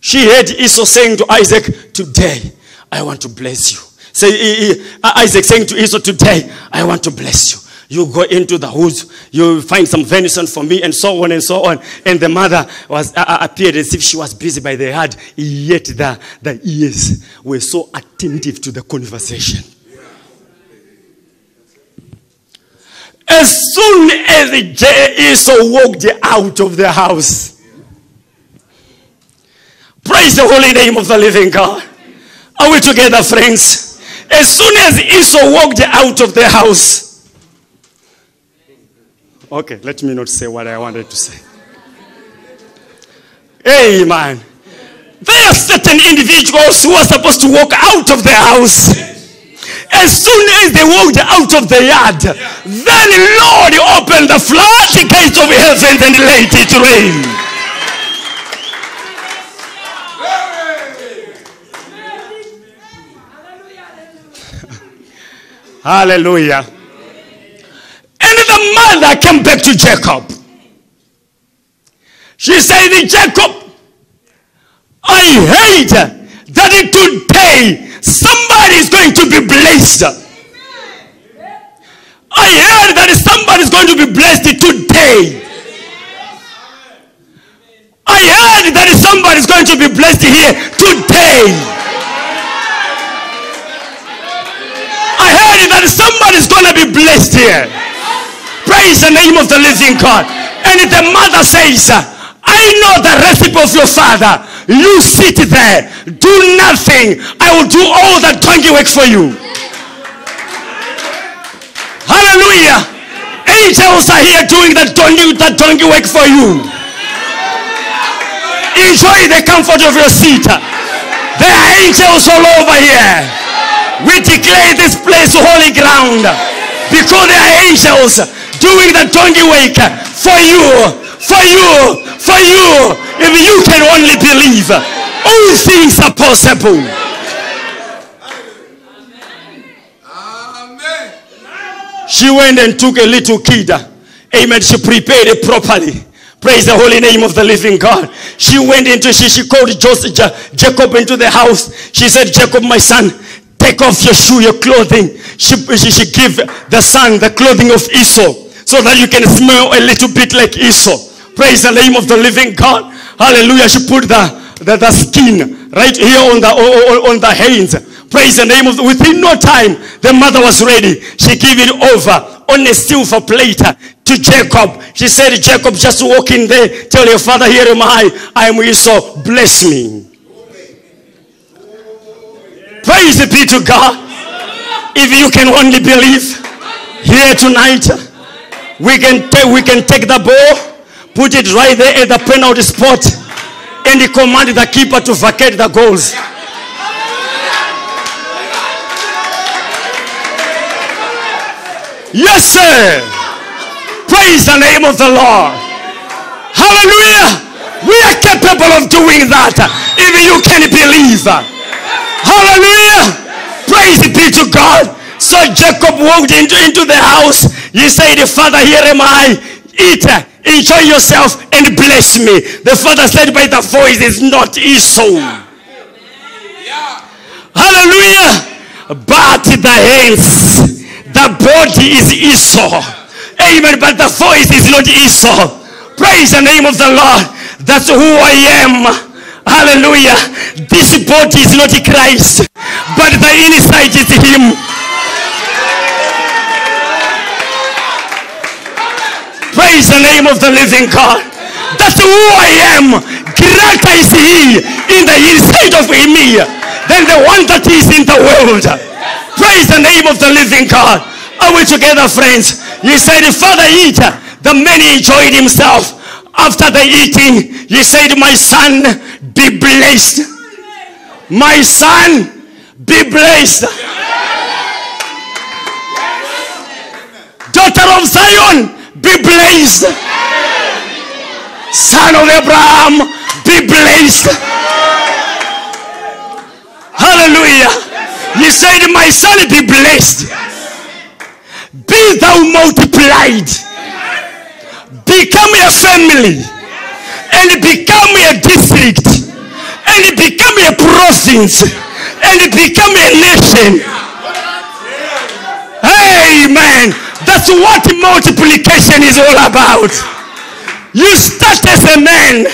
She heard Esau saying to Isaac, Today I want to bless you. Say Isaac saying to Esau, Today I want to bless you. You go into the woods, you find some venison for me, and so on and so on. And the mother was uh, appeared as if she was busy by the heart, yet the, the ears were so attentive to the conversation. As soon as Esau walked out of the house, praise the holy name of the living God. Are we together, friends? As soon as Esau walked out of the house, Okay, let me not say what I wanted to say. Amen. There are certain individuals who are supposed to walk out of the house. As soon as they walked out of the yard, then Lord opened the floodgates of heaven and let it rain. Hallelujah. And the mother came back to Jacob. She said, Jacob, I hate that today somebody is going to be blessed. I heard that somebody is going to be blessed today. I heard that somebody is going to be blessed here today. I that somebody is going to be blessed here. Praise the name of the living God. And if the mother says, I know the recipe of your father. You sit there, do nothing. I will do all the donkey work for you. Hallelujah. Angels are here doing the donkey, the donkey work for you. Enjoy the comfort of your seat. There are angels all over here. We declare this place holy ground because there are angels doing the donkey work for you, for you, for you. If you can only believe, all things are possible. She went and took a little kid. Amen. She prepared it properly. Praise the holy name of the living God. She went into, she, she called Joseph, Jacob into the house. She said, Jacob, my son, take off your shoe, your clothing. She, she, she give the son the clothing of Esau so that you can smell a little bit like Esau. Praise the name of the living God. Hallelujah. She put the, the, the skin right here on the, on, on the hands. Praise the name of the, within no time the mother was ready. She gave it over on a silver plate to Jacob. She said, Jacob, just walk in there. Tell your father, here am I. I am Esau. Bless me. Praise be to God. If you can only believe here tonight, we can take we can take the ball, put it right there at the penalty spot, and command the keeper to vacate the goals. Yes, sir. Praise the name of the Lord. Hallelujah. We are capable of doing that if you can believe. Hallelujah. Praise be to God. So Jacob walked into, into the house. He said, Father, here am I. Eat, enjoy yourself, and bless me. The father said, By the voice is not Esau. Hallelujah. But the hands, the body is Esau. Amen. But the voice is not Esau. Praise the name of the Lord. That's who I am. Hallelujah. This body is not Christ, but the inside is Him. Praise the name of the living God. That's who I am. Greater is He in the inside of me than the one that is in the world. Praise the name of the living God. Are we together, friends? He said, Father, eat. The man enjoyed himself. After the eating, he said, My son, be blessed. My son, be blessed. Daughter of Zion, be blessed. Son of Abraham, be blessed. Hallelujah. He said, My son, be blessed. Be thou multiplied. Become a family. And become a district. And become a province. And become a nation. Amen. That's what multiplication is all about. You start as a man,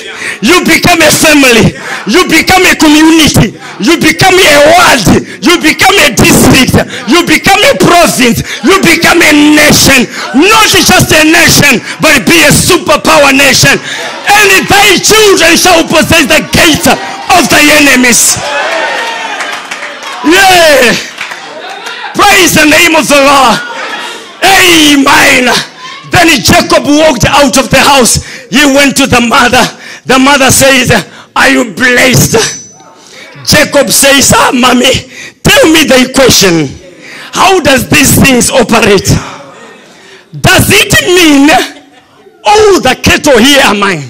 you become a family, you become a community, you become a world, you become a district, you become a province, you become a nation. Not just a nation, but be a superpower nation. And thy children shall possess the gates of thy enemies. Yeah. Praise the name of the Lord. Amen. Then Jacob walked out of the house. He went to the mother. The mother says, Are you blessed? Jacob says, Ah, mommy, tell me the equation. How does these things operate? Does it mean all the cattle here are mine?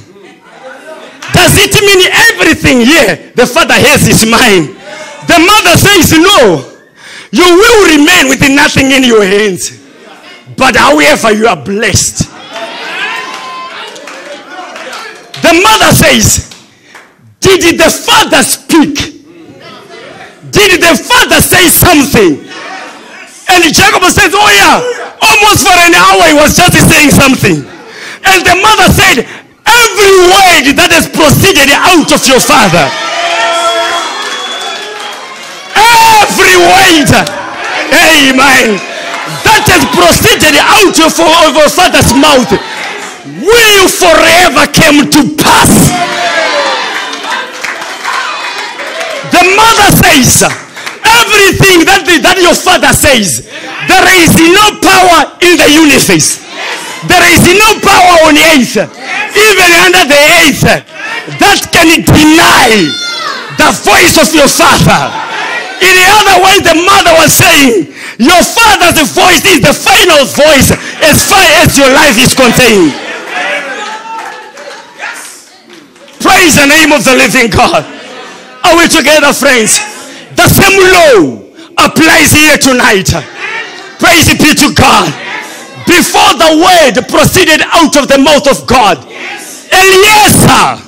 Does it mean everything here the father has is mine? The mother says, No, you will remain with nothing in your hands. But however, you are blessed. The mother says, Did the father speak? Did the father say something? And Jacob says, Oh, yeah, almost for an hour he was just saying something. And the mother said, Every word that has proceeded out of your father, every word, amen, that has proceeded out of, your father's mouth will forever come to pass. The mother says, everything that, the, that your father says, there is no power in the universe. There is no power on earth, even under the earth, that can deny the voice of your father. In the other way, the mother was saying, Your father's voice is the final voice as far as your life is contained. Praise the name of the living God. Are we together, friends? The same law applies here tonight. Praise be to God. Before the word proceeded out of the mouth of God, Eliezer,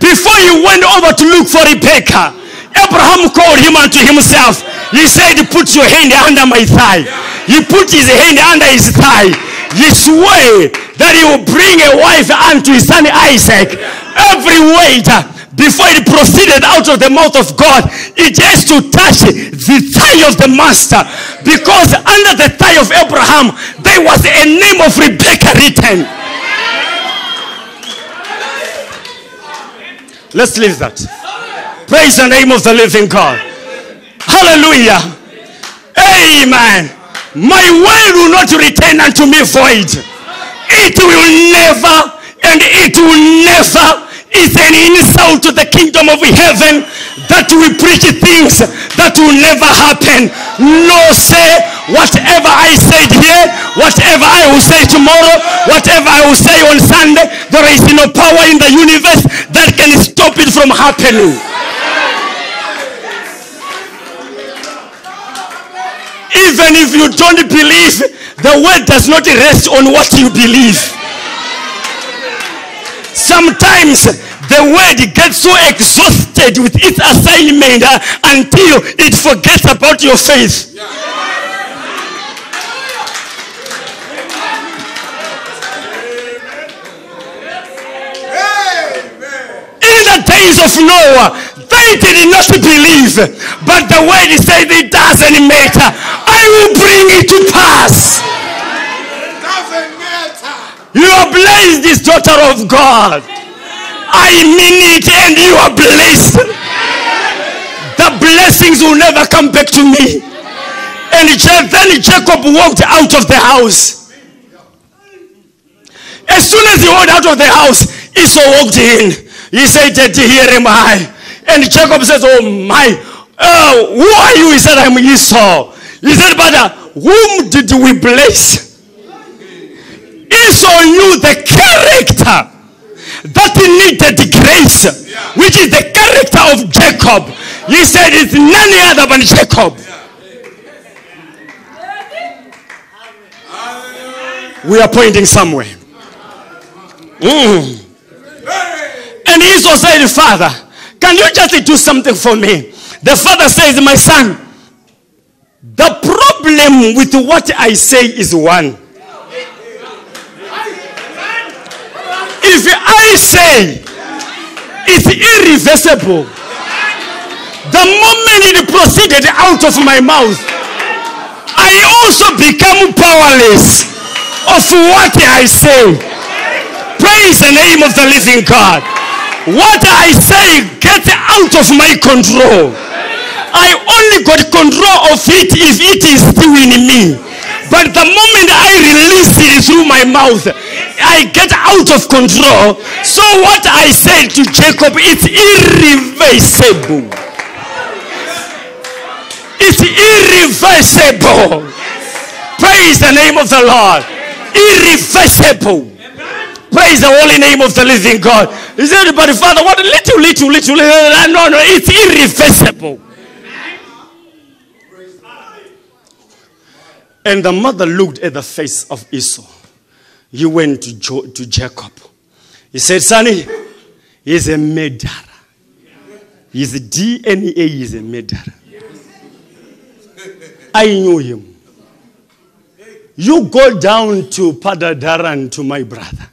before he went over to look for Rebecca, Abraham called him unto himself. He said, Put your hand under my thigh. He put his hand under his thigh. He swore that he will bring a wife unto his son Isaac. Every word before it proceeded out of the mouth of God, it has to touch the thigh of the master. Because under the thigh of Abraham, there was a name of Rebecca written. Let's leave that. Praise the name of the living God. Hallelujah. Amen. My word will not return unto me void. It will never and it will never is an insult to the kingdom of heaven that we preach things that will never happen. No, say whatever I said here, whatever I will say tomorrow, whatever I will say on Sunday, there is no power in the universe that can stop it from happening. Even if you don't believe, the word does not rest on what you believe. Sometimes the word gets so exhausted with its assignment uh, until it forgets about your faith. In the days of Noah, they did not believe, but the word said it doesn't matter. I will bring it to pass. Doesn't matter. You are blessed, this daughter of God. I mean it, and you are blessed. The blessings will never come back to me. And then Jacob walked out of the house. As soon as he walked out of the house, Esau walked in. He said, here am I. And Jacob says, Oh my, uh, who are you? He said, I'm Esau. He said, But whom did we bless? Esau knew the character that needed grace, which is the character of Jacob. He said, It's none other than Jacob. We are pointing somewhere. Mm. And Esau said, Father, can you just do something for me? The father says, My son, the problem with what I say is one. If I say it's irreversible, the moment it proceeded out of my mouth, I also become powerless of what I say. Praise the name of the living God. What I say gets out of my control. I only got control of it if it is still in me. But the moment I release it through my mouth, I get out of control. So what I said to Jacob, it's irreversible. It's irreversible. Praise the name of the Lord. Irreversible. Praise the holy name of the living God. Is everybody, Father, what little, little, little, little, no, no, it's irreversible. And the mother looked at the face of Esau. He went to, jo- to Jacob. He said, Sonny, he's a murderer. His DNA is a murderer. I knew him. You go down to Padanaram to my brother.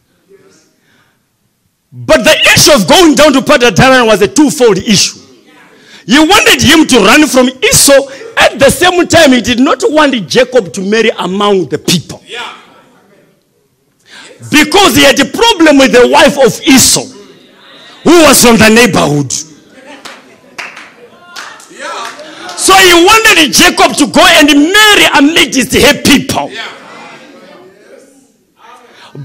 But the issue of going down to Padanaram was a twofold issue. You wanted him to run from Esau. At the same time, he did not want Jacob to marry among the people. Because he had a problem with the wife of Esau, who was from the neighborhood. So he wanted Jacob to go and marry amidst her people.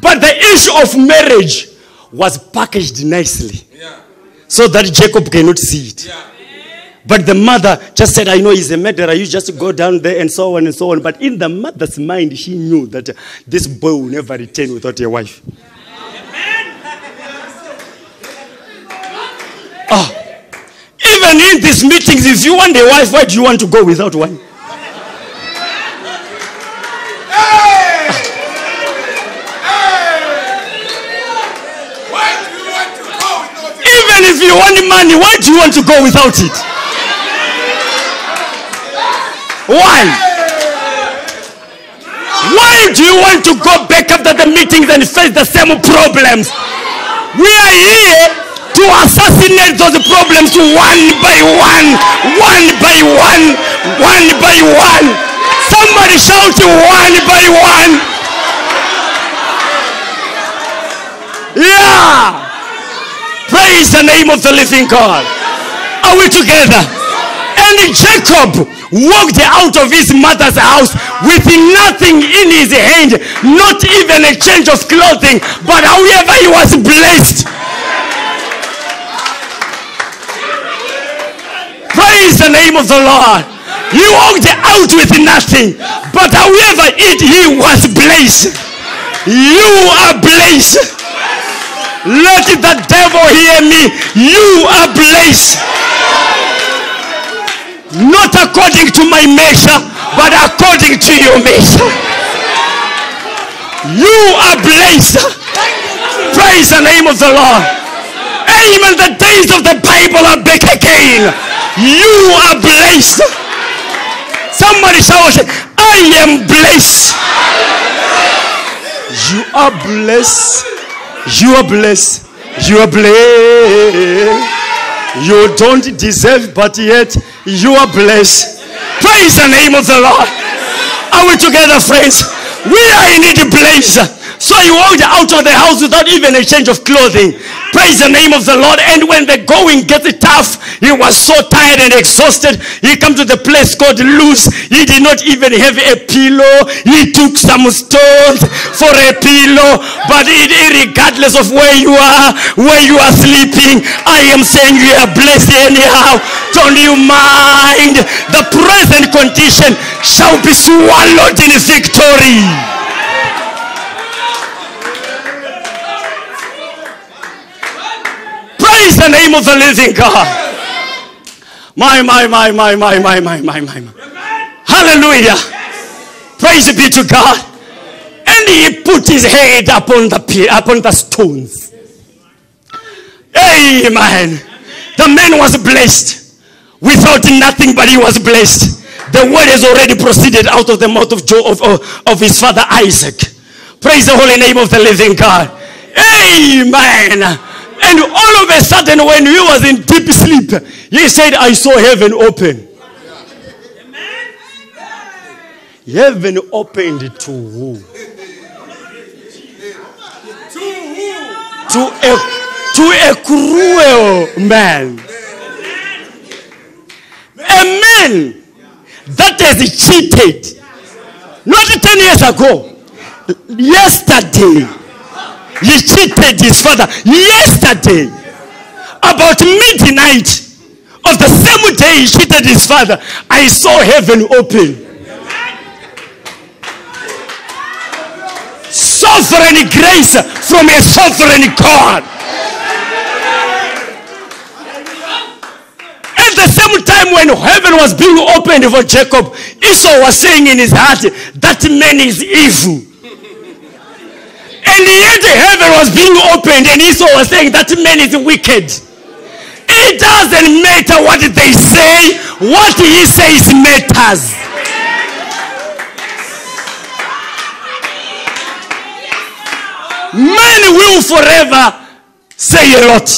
But the issue of marriage was packaged nicely so that Jacob cannot see it. But the mother just said, I know he's a murderer. You just go down there and so on and so on. But in the mother's mind, she knew that uh, this boy will never return without a wife. Ah. Even in these meetings, if you want a wife, why do you want to go without one? Why do you want to go without it? Even if you want money, why do you want to go without it? Why? Why do you want to go back after the meetings and face the same problems? We are here to assassinate those problems one by one, one by one, one by one. Somebody shout one by one. Yeah. Praise the name of the living God. Are we together? And Jacob walked out of his mother's house with nothing in his hand, not even a change of clothing, but however he was blessed. Praise the name of the Lord. He walked out with nothing, but however it he was blessed. You are blessed. Let the devil hear me. You are blessed. Not according to my measure, but according to your measure. You are blessed. Praise the name of the Lord. Amen. The days of the Bible are back again. You are blessed. Somebody shout, I am blessed. You are blessed. You are blessed. You are blessed. You don't deserve, but yet you are blessed. Praise the name of the Lord. Are we together, friends? We are in it place. So he walked out of the house without even a change of clothing. Praise the name of the Lord. And when the going gets tough, he was so tired and exhausted. He come to the place called Luz. He did not even have a pillow. He took some stones for a pillow. But it, regardless of where you are, where you are sleeping, I am saying you are blessed anyhow. Don't you mind? The present condition shall be swallowed in victory. Praise the name of the living God. My, my, my, my, my, my, my, my, my. Hallelujah. Praise be to God. And he put his head upon the upon the stones. Amen. The man was blessed without nothing, but he was blessed. The word has already proceeded out of the mouth of, Joe, of, of his father Isaac. Praise the holy name of the living God. Amen. And all of a sudden, when he was in deep sleep, he said, I saw heaven open. Heaven opened to who? To a, to a cruel man. A man that has cheated. Not 10 years ago. Yesterday. He cheated his father yesterday. About midnight of the same day he cheated his father, I saw heaven open. Sovereign grace from a sovereign God. At the same time, when heaven was being opened for Jacob, Esau was saying in his heart, That man is evil. And yet heaven was being opened, and Esau was saying, That man is wicked. It doesn't matter what they say, what he says matters. Men will forever say a lot.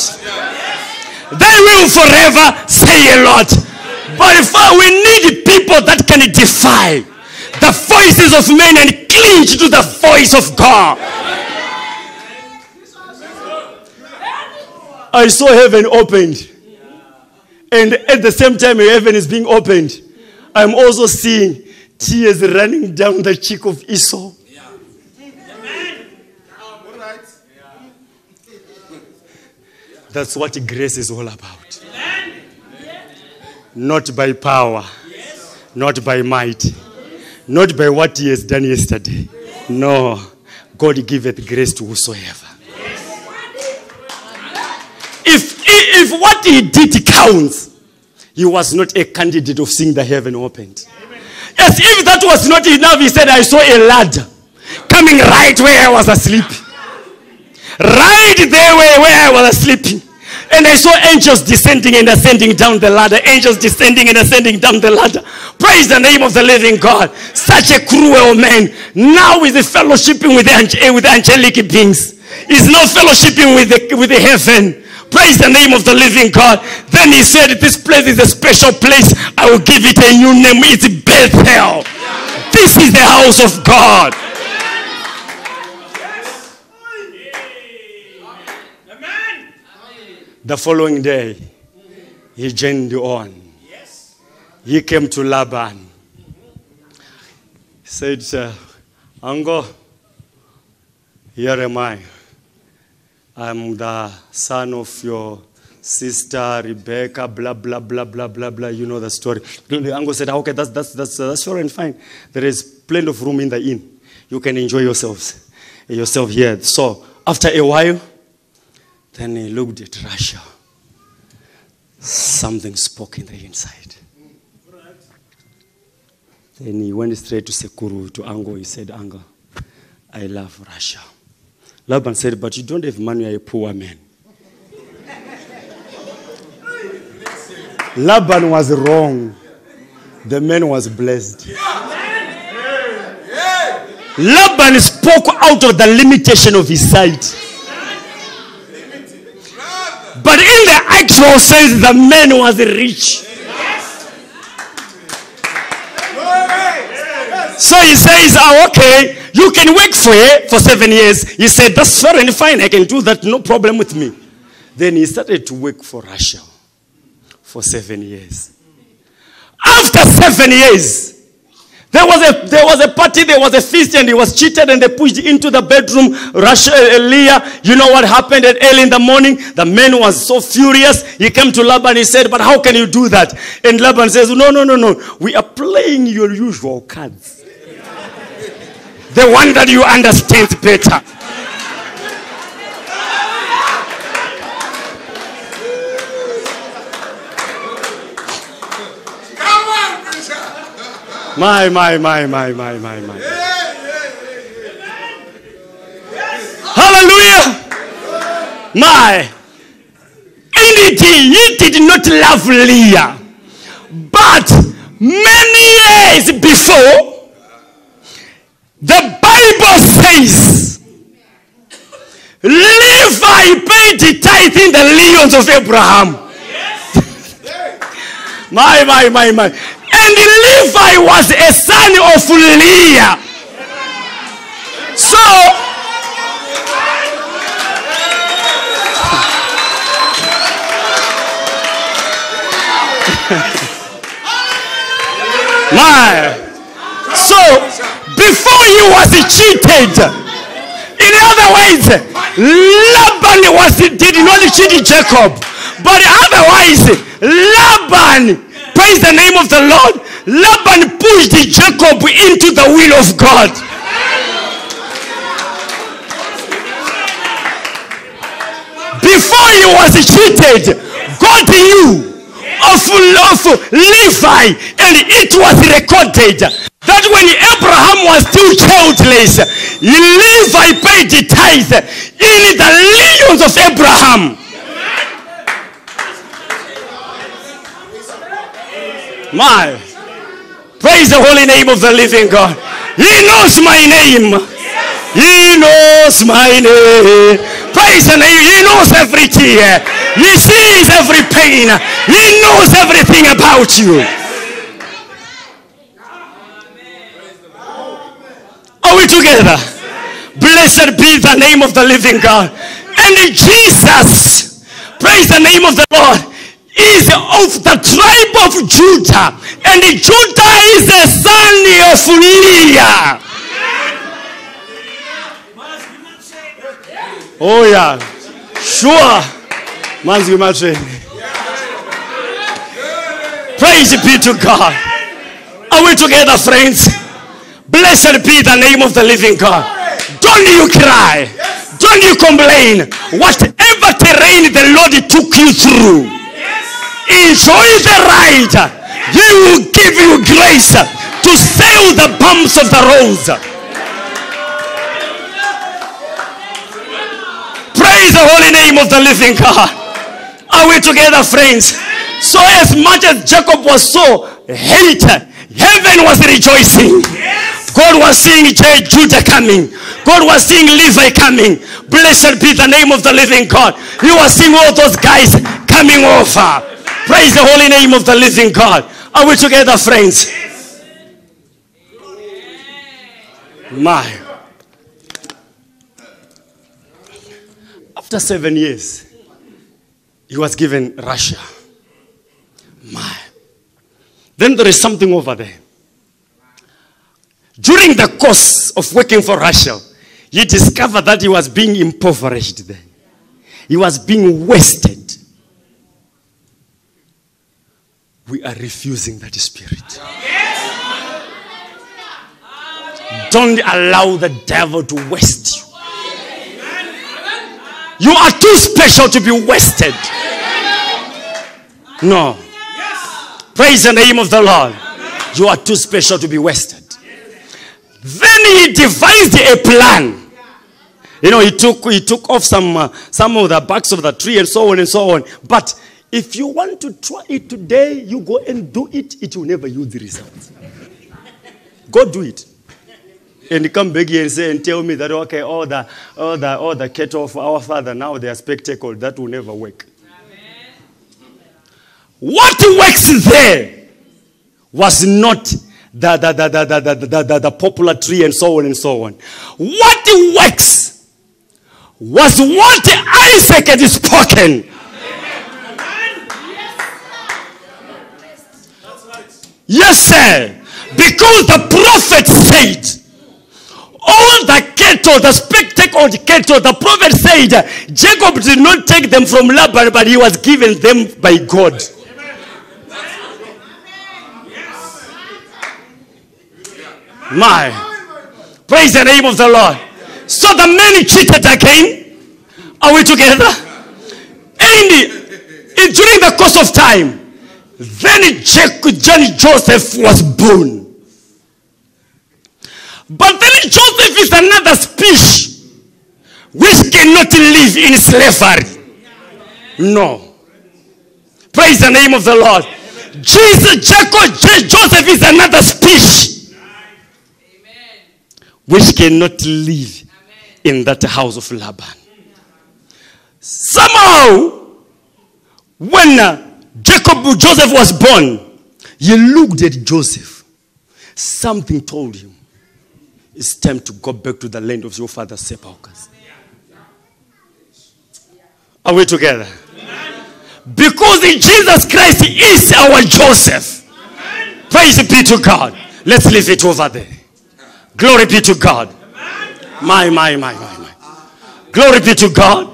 They will forever say a lot. But if we need people that can defy the voices of men and cling to the voice of God. I saw heaven opened. And at the same time, heaven is being opened. I'm also seeing tears running down the cheek of Esau. That's what grace is all about. Not by power, not by might, not by what he has done yesterday. No, God giveth grace to whosoever. If, if what he did counts, he was not a candidate of seeing the heaven opened. Yes, if that was not enough, he said, I saw a ladder coming right where I was asleep. Right there where, where I was sleeping. And I saw angels descending and ascending down the ladder. Angels descending and ascending down the ladder. Praise the name of the living God. Such a cruel man. Now is fellowshipping with the, with the angelic beings. Is not fellowshipping with the, with the heaven. Praise the name of the living God. Then he said, This place is a special place. I will give it a new name. It's Bethel. This is the house of God. Amen. The following day, he journeyed on. He came to Laban. He said, Uncle, here am I. I'm the son of your sister Rebecca, blah, blah, blah, blah, blah, blah. You know the story. The uncle said, Okay, that's, that's, that's, that's sure and fine. There is plenty of room in the inn. You can enjoy yourselves, yourself here. So, after a while, then he looked at Rachel. Something spoke in the inside. Then he went straight to Sekuru, to Ango. He said, Ango, I love Rachel. Laban said, But you don't have money, you're a poor man. Laban was wrong. The man was blessed. Laban spoke out of the limitation of his sight. But in the actual sense, the man was rich. So he says, oh, okay, you can work for for seven years. He said, that's fair and fine. I can do that, no problem with me. Then he started to work for Rachel for seven years. After seven years, there was a there was a party, there was a feast, and he was cheated, and they pushed into the bedroom. Rachel, uh, Leah, you know what happened at early in the morning? The man was so furious. He came to Laban. He said, "But how can you do that?" And Laban says, "No, no, no, no. We are playing your usual cards. The one that you understand better." Come on, preacher. My, my, my, my, my, my, my. Hallelujah. My. And he, he did not love Leah. But many years before, the Bible says Levi paid the tithe in the legions of Abraham. My, my, my, my. And Levi was a son of Leah. So, my. So, before he was cheated, in other words, Laban was, did not cheat Jacob, But otherwise, Laban, praise the name of the Lord, Laban pushed Jacob into the will of God. Before he was cheated, God knew of, of Levi, and it was recorded that when Abraham was still childless, Levi paid the tithe in the legions of Abraham. My, praise the holy name of the living God. He knows my name. He knows my name. Praise the name. He knows every tear. He sees every pain. He knows everything about you. Are we together? Blessed be the name of the living God. And Jesus, praise the name of the Lord, is of the tribe of Judah. And Judah is the son of Leah. Oh yeah. Sure. Manzi Matre. Praise be to God. Are we together, friends? Blessed be the name of the living God. Don't you cry. Don't you complain. Whatever terrain the Lord took you through, enjoy the ride. He will give you grace to sail the bumps of the road. Praise the holy name of the living God. Are we together, friends? So, as much as Jacob was so hated, heaven was rejoicing. God was seeing Judah coming. God was seeing Levi coming. Blessed be the name of the living God. He was seeing all those guys coming over. Praise the holy name of the living God. Are we together, friends? My. After seven years, he was given Rachel. My. Then there is something over there. During the course of working for Rachel, he discovered that he was being impoverished there. He was being wasted. We are refusing that spirit. Don't allow the devil to waste you. You are too special to be wasted. No. Praise the name of the Lord. You are too special to be wasted. Then he devised a plan. You know, he took he took off some uh, some of the barks of the tree and so on and so on. But if you want to try it today, you go and do it. It will never yield the results. Go do it. And come back here and say and tell me that okay, all the all the all the cattle of our father now they are spectacle. That will never work. What works there was not the, the, the, the, the, the, the, the poplar tree and so on and so on. What works was what Isaac had spoken. Yes, sir. Because the prophet said, all the cattle, the spectacle cattle, the prophet said, Jacob did not take them from Laban, but he was given them by God. My. Praise the name of the Lord. So the men cheated again. Are we together? And in- during the course of time, then Jacob, John Joseph was born. But then Joseph is another species which cannot live in slavery. No. Praise the name of the Lord. Jesus, Jacob, Joseph is another species which cannot live in that house of Laban. Somehow, when uh, Jacob Joseph was born, he looked at Joseph. Something told him, it's time to go back to the land of your father's sepulchres. Are we together? Because in Jesus Christ is our Joseph. Praise be to God. Let's leave it over there. Glory be to God. My, my, my, my, my. Glory be to God.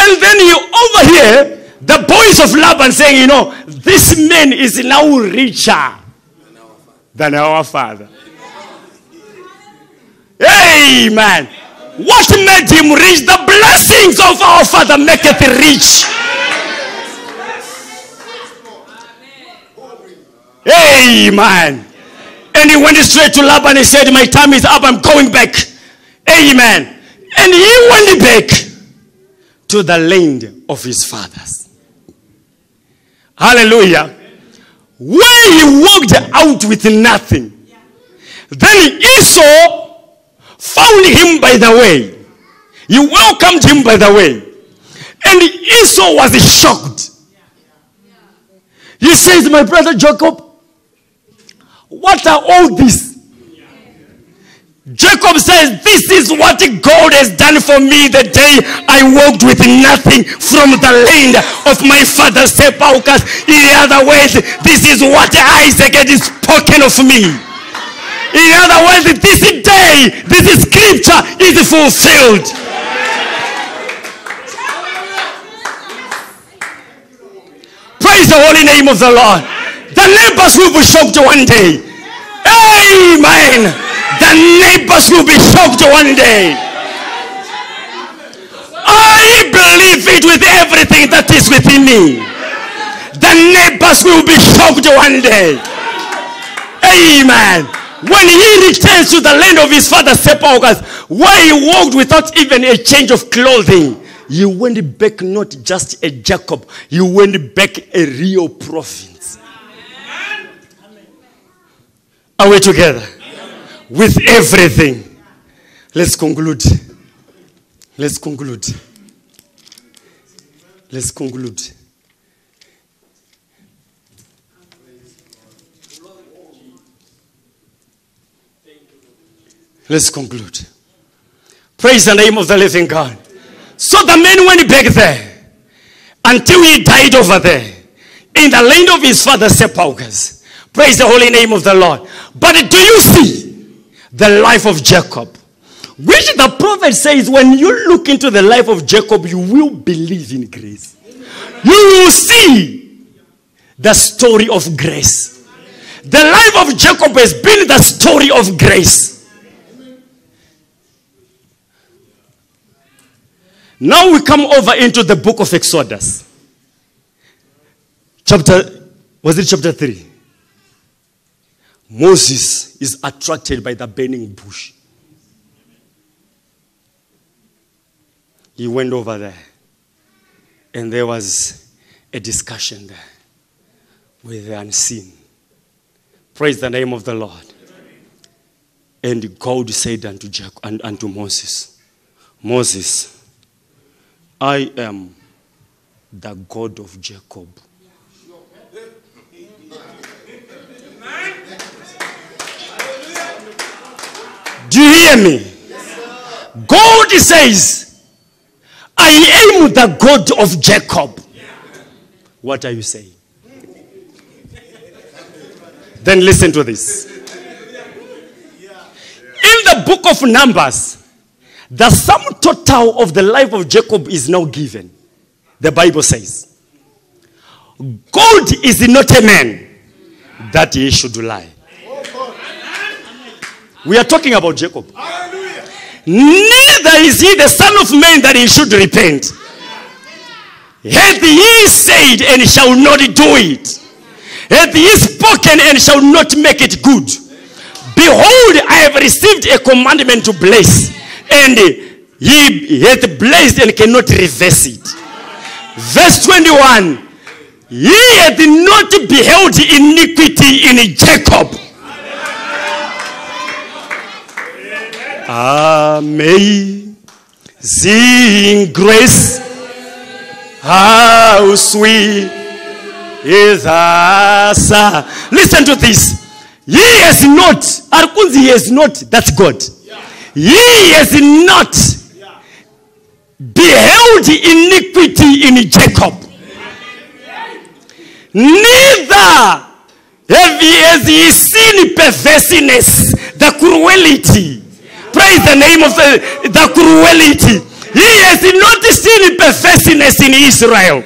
And then you overhear The voice of Laban saying, you know, this man is now richer than our father. Amen. What made him rich? The blessings of our father maketh rich. Amen. And he went straight to Laban and said, My time is up, I'm going back. Amen. And he went back to the land of his fathers. Hallelujah. When he walked out with nothing, then Esau found him by the way. He welcomed him by the way. And Esau was shocked. He says, My brother Jacob, what are all these? Jacob says, This is what God has done for me the day I walked with nothing from the land of my father sepulchres. In other words, this is what Isaac had spoken of me. In other words, this day, this scripture is fulfilled. Praise the holy name of the Lord. The neighbors will be shocked one day. Amen. The neighbors will be shocked one day. I believe it with everything that is within me. The neighbors will be shocked one day. Amen. When he returns to the land of his father sepulchres, where he walked without even a change of clothing, he went back not just a Jacob, he went back a real prophet. Are we together? With everything. Let's conclude. Let's conclude. Let's conclude. Let's conclude. Praise the name of the living God. So the man went back there until he died over there in the land of his father sepulchres. Praise the holy name of the Lord. But do you see the life of Jacob? Which the prophet says, when you look into the life of Jacob, you will believe in grace. You will see the story of grace. The life of Jacob has been the story of grace. Now we come over into the book of Exodus. Chapter, was it chapter 3? Moses is attracted by the burning bush. He went over there, and there was a discussion there with the unseen. Praise the name of the Lord. And God said unto, Jacob, and unto Moses, Moses, I am the God of Jacob. Do you hear me? God says, I am the God of Jacob. What are you saying? Then listen to this. In the book of Numbers, the sum total of the life of Jacob is now given. The Bible says, God is not a man that he should lie. We are talking about Jacob. Neither is he the son of man that he should repent. Hath he said and shall not do it? Hath he spoken and shall not make it good? Behold, I have received a commandment to bless, and he hath blessed and cannot reverse it. Verse 21 He hath not beheld iniquity in Jacob. Amazing grace, how sweet is sound. Listen to this. He has not, Arkunzi, he has not, that's God. He has not beheld iniquity in Jacob. Neither have he, he seen perverseness, the cruelty praise the name of the, the cruelty. He has not seen perverseness in Israel.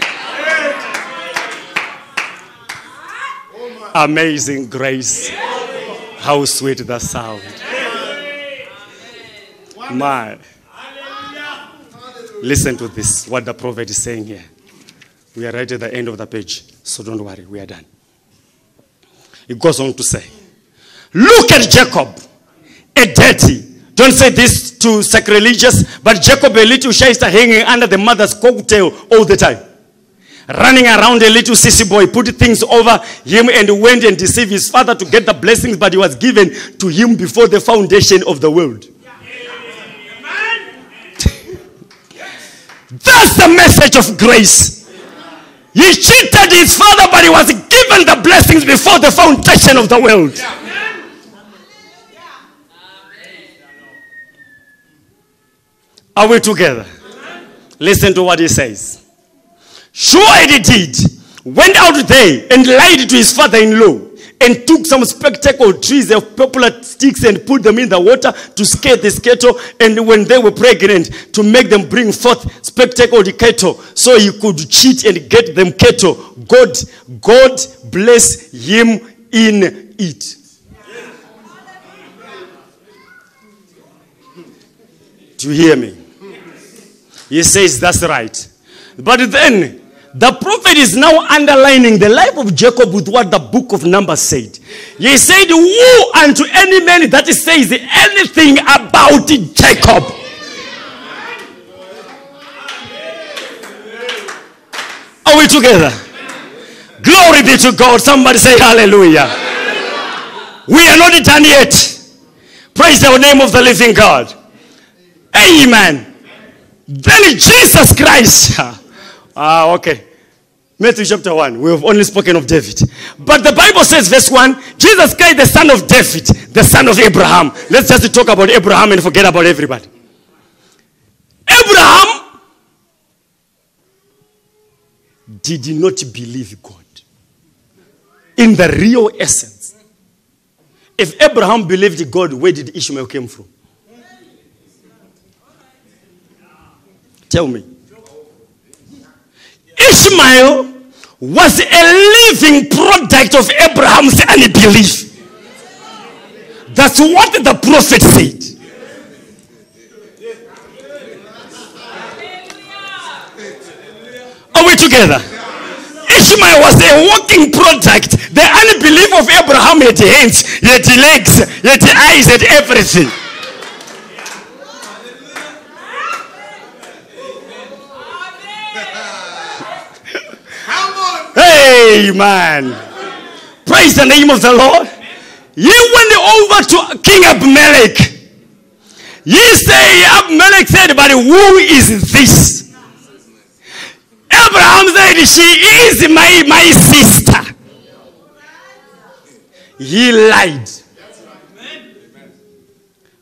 Amazing grace. How sweet the sound. My. Listen to this, what the prophet is saying here. We are right at the end of the page, so don't worry, we are done. It goes on to say, Look at Jacob, a dirty don't say this to sacrilegious, but Jacob, a little shyster hanging under the mother's cocktail all the time. Running around a little sissy boy, put things over him and went and deceived his father to get the blessings, but he was given to him before the foundation of the world. That's the message of grace. He cheated his father, but he was given the blessings before the foundation of the world. Are we together? Listen to what he says. Sure, he did. Went out there and lied to his father in law and took some spectacle trees of poplar sticks and put them in the water to scare the cattle. And when they were pregnant, to make them bring forth spectacled cattle so he could cheat and get them cattle. God, God bless him in it. Do you hear me? He says that's right. But then the prophet is now underlining the life of Jacob with what the book of Numbers said. He said, Woe unto any man that says anything about Jacob. Are we together? Glory be to God. Somebody say hallelujah. We are not done yet. Praise the name of the living God. Amen. Then Jesus Christ. Ah, okay. Matthew chapter 1. We have only spoken of David. But the Bible says, verse 1 Jesus Christ, the son of David, the son of Abraham. Let's just talk about Abraham and forget about everybody. Abraham did not believe God in the real essence. If Abraham believed God, where did Ishmael come from? Tell me. Ishmael was a living product of Abraham's unbelief. That's what the prophet said. Are we together? Ishmael was a walking product. The unbelief of Abraham had hands, had legs, had eyes, had everything. Amen. Praise the name of the Lord. He went over to King Abimelech. He say, Abimelech said, but who is this? Abraham said, she is my, my sister. He lied.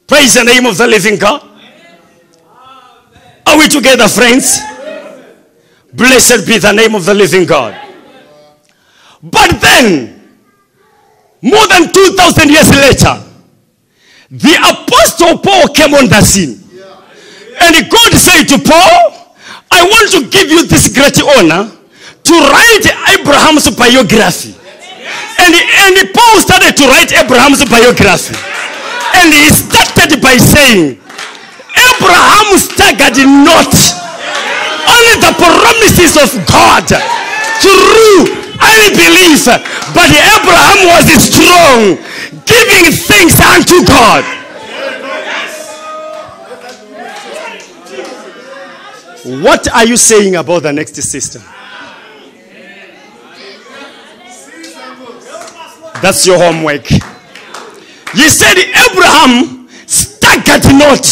Praise the name of the living God. Are we together, friends? Blessed be the name of the living God. Then, more than 2,000 years later, the apostle Paul came on the scene. And God said to Paul, I want to give you this great honor to write Abraham's biography. And, and Paul started to write Abraham's biography. And he started by saying, Abraham staggered not only the promises of God through unbelief, but Abraham was strong, giving thanks unto God. What are you saying about the next system? That's your homework. You said Abraham staggered not.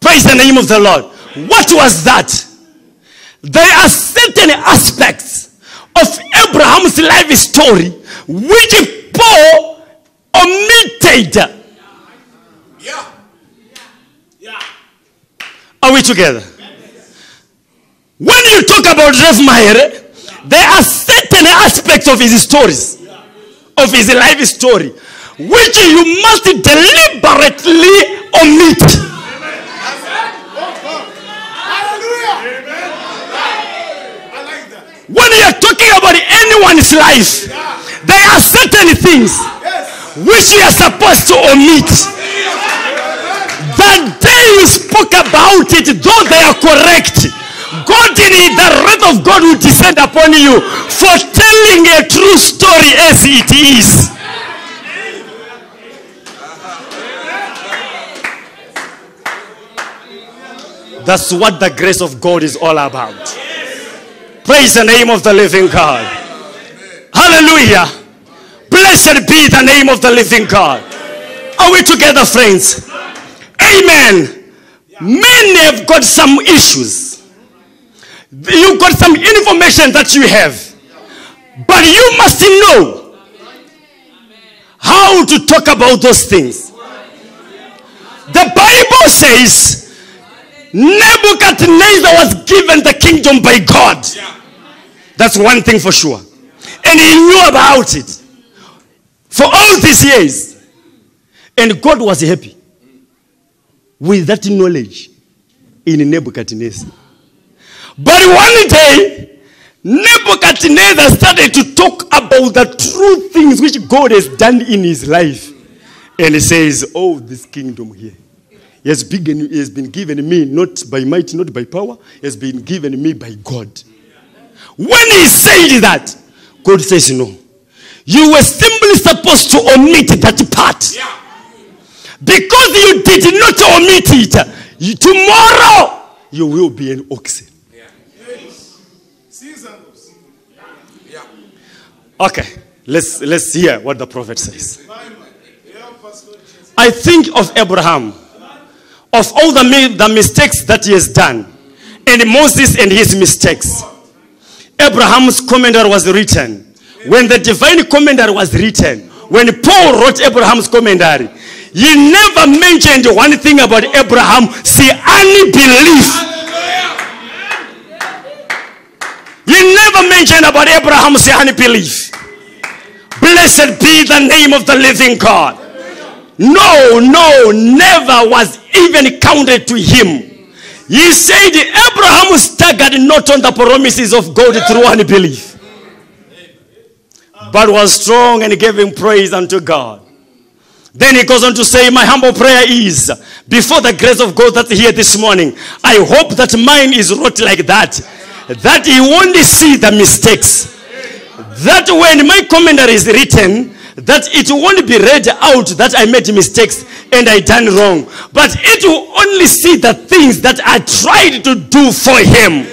Praise the name of the Lord. What was that? There are certain aspects of Abraham's life story which Paul omitted. Yeah. Yeah. Are we together? When you talk about Rev Maher, there are certain aspects of his stories, of his life story, which you must deliberately omit. Hallelujah. I like that. When you are talking about anyone's life, there are certain things which you are supposed to omit. The day you spoke about it, though they are correct, God in it, the wrath of God will descend upon you for telling a true story as it is. That's what the grace of God is all about. Praise the name of the living God. Hallelujah. Blessed be the name of the living God. Are we together, friends? Amen. Many have got some issues. You've got some information that you have. But you must know how to talk about those things. The Bible says Nebuchadnezzar was given the kingdom by God. That's one thing for sure. And he knew about it for all these years. And God was happy with that knowledge in Nebuchadnezzar. But one day, Nebuchadnezzar started to talk about the true things which God has done in his life. And he says, Oh, this kingdom here. He has, been, given me not by might, not by power, he has been given me by God. When he said that, God says, No. You were simply supposed to omit that part. Because you did not omit it, tomorrow you will be an oxen. Okay, let's, let's hear what the prophet says. I think of Abraham, of all the, the mistakes that he has done, and Moses and his mistakes. Abraham's commentary was written. When the divine commentary was written, when Paul wrote Abraham's commentary, he never mentioned one thing about Abraham, see, unbelief. He never mentioned about Abraham, see, unbelief. Blessed be the name of the living God. No, no, never was even counted to him. He said Abraham staggered not on the promises of God through unbelief, but was strong and gave him praise unto God. Then he goes on to say, My humble prayer is before the grace of God that's here this morning, I hope that mine is wrought like that, that he won't see the mistakes that when my commentary is written that it won't be read out that i made mistakes and i done wrong but it will only see the things that i tried to do for him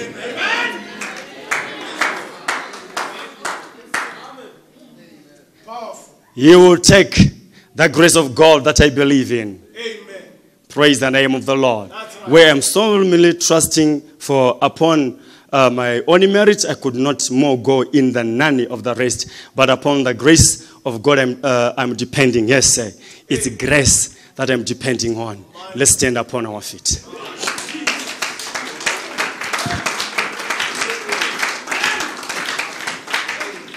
Powerful. he will take the grace of god that i believe in Amen. praise the name of the lord where i'm solemnly trusting for upon uh, my own merit i could not more go in than none of the rest but upon the grace of god i'm, uh, I'm depending. Yes sir. It's grace that i'm depending on. Let's stand upon our feet.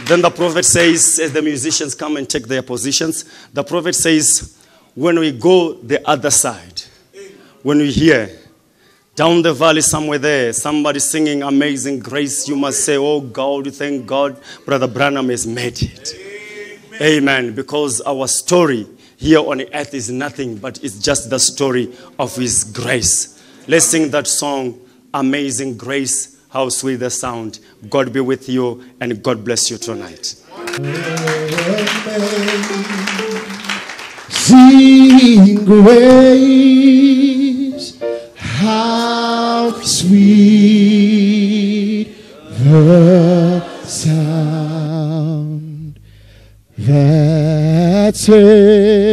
Then the prophet says, as the musicians come and take their positions, the prophet says, when we go the other side, when we hear down the valley somewhere there, somebody singing Amazing Grace, you must say, Oh God, thank God, Brother Branham has made it. Amen. Because our story here on earth is nothing but it's just the story of His grace. Let's sing that song, Amazing Grace. How sweet the sound. God be with you and God bless you tonight. Sing grace, how sweet the saved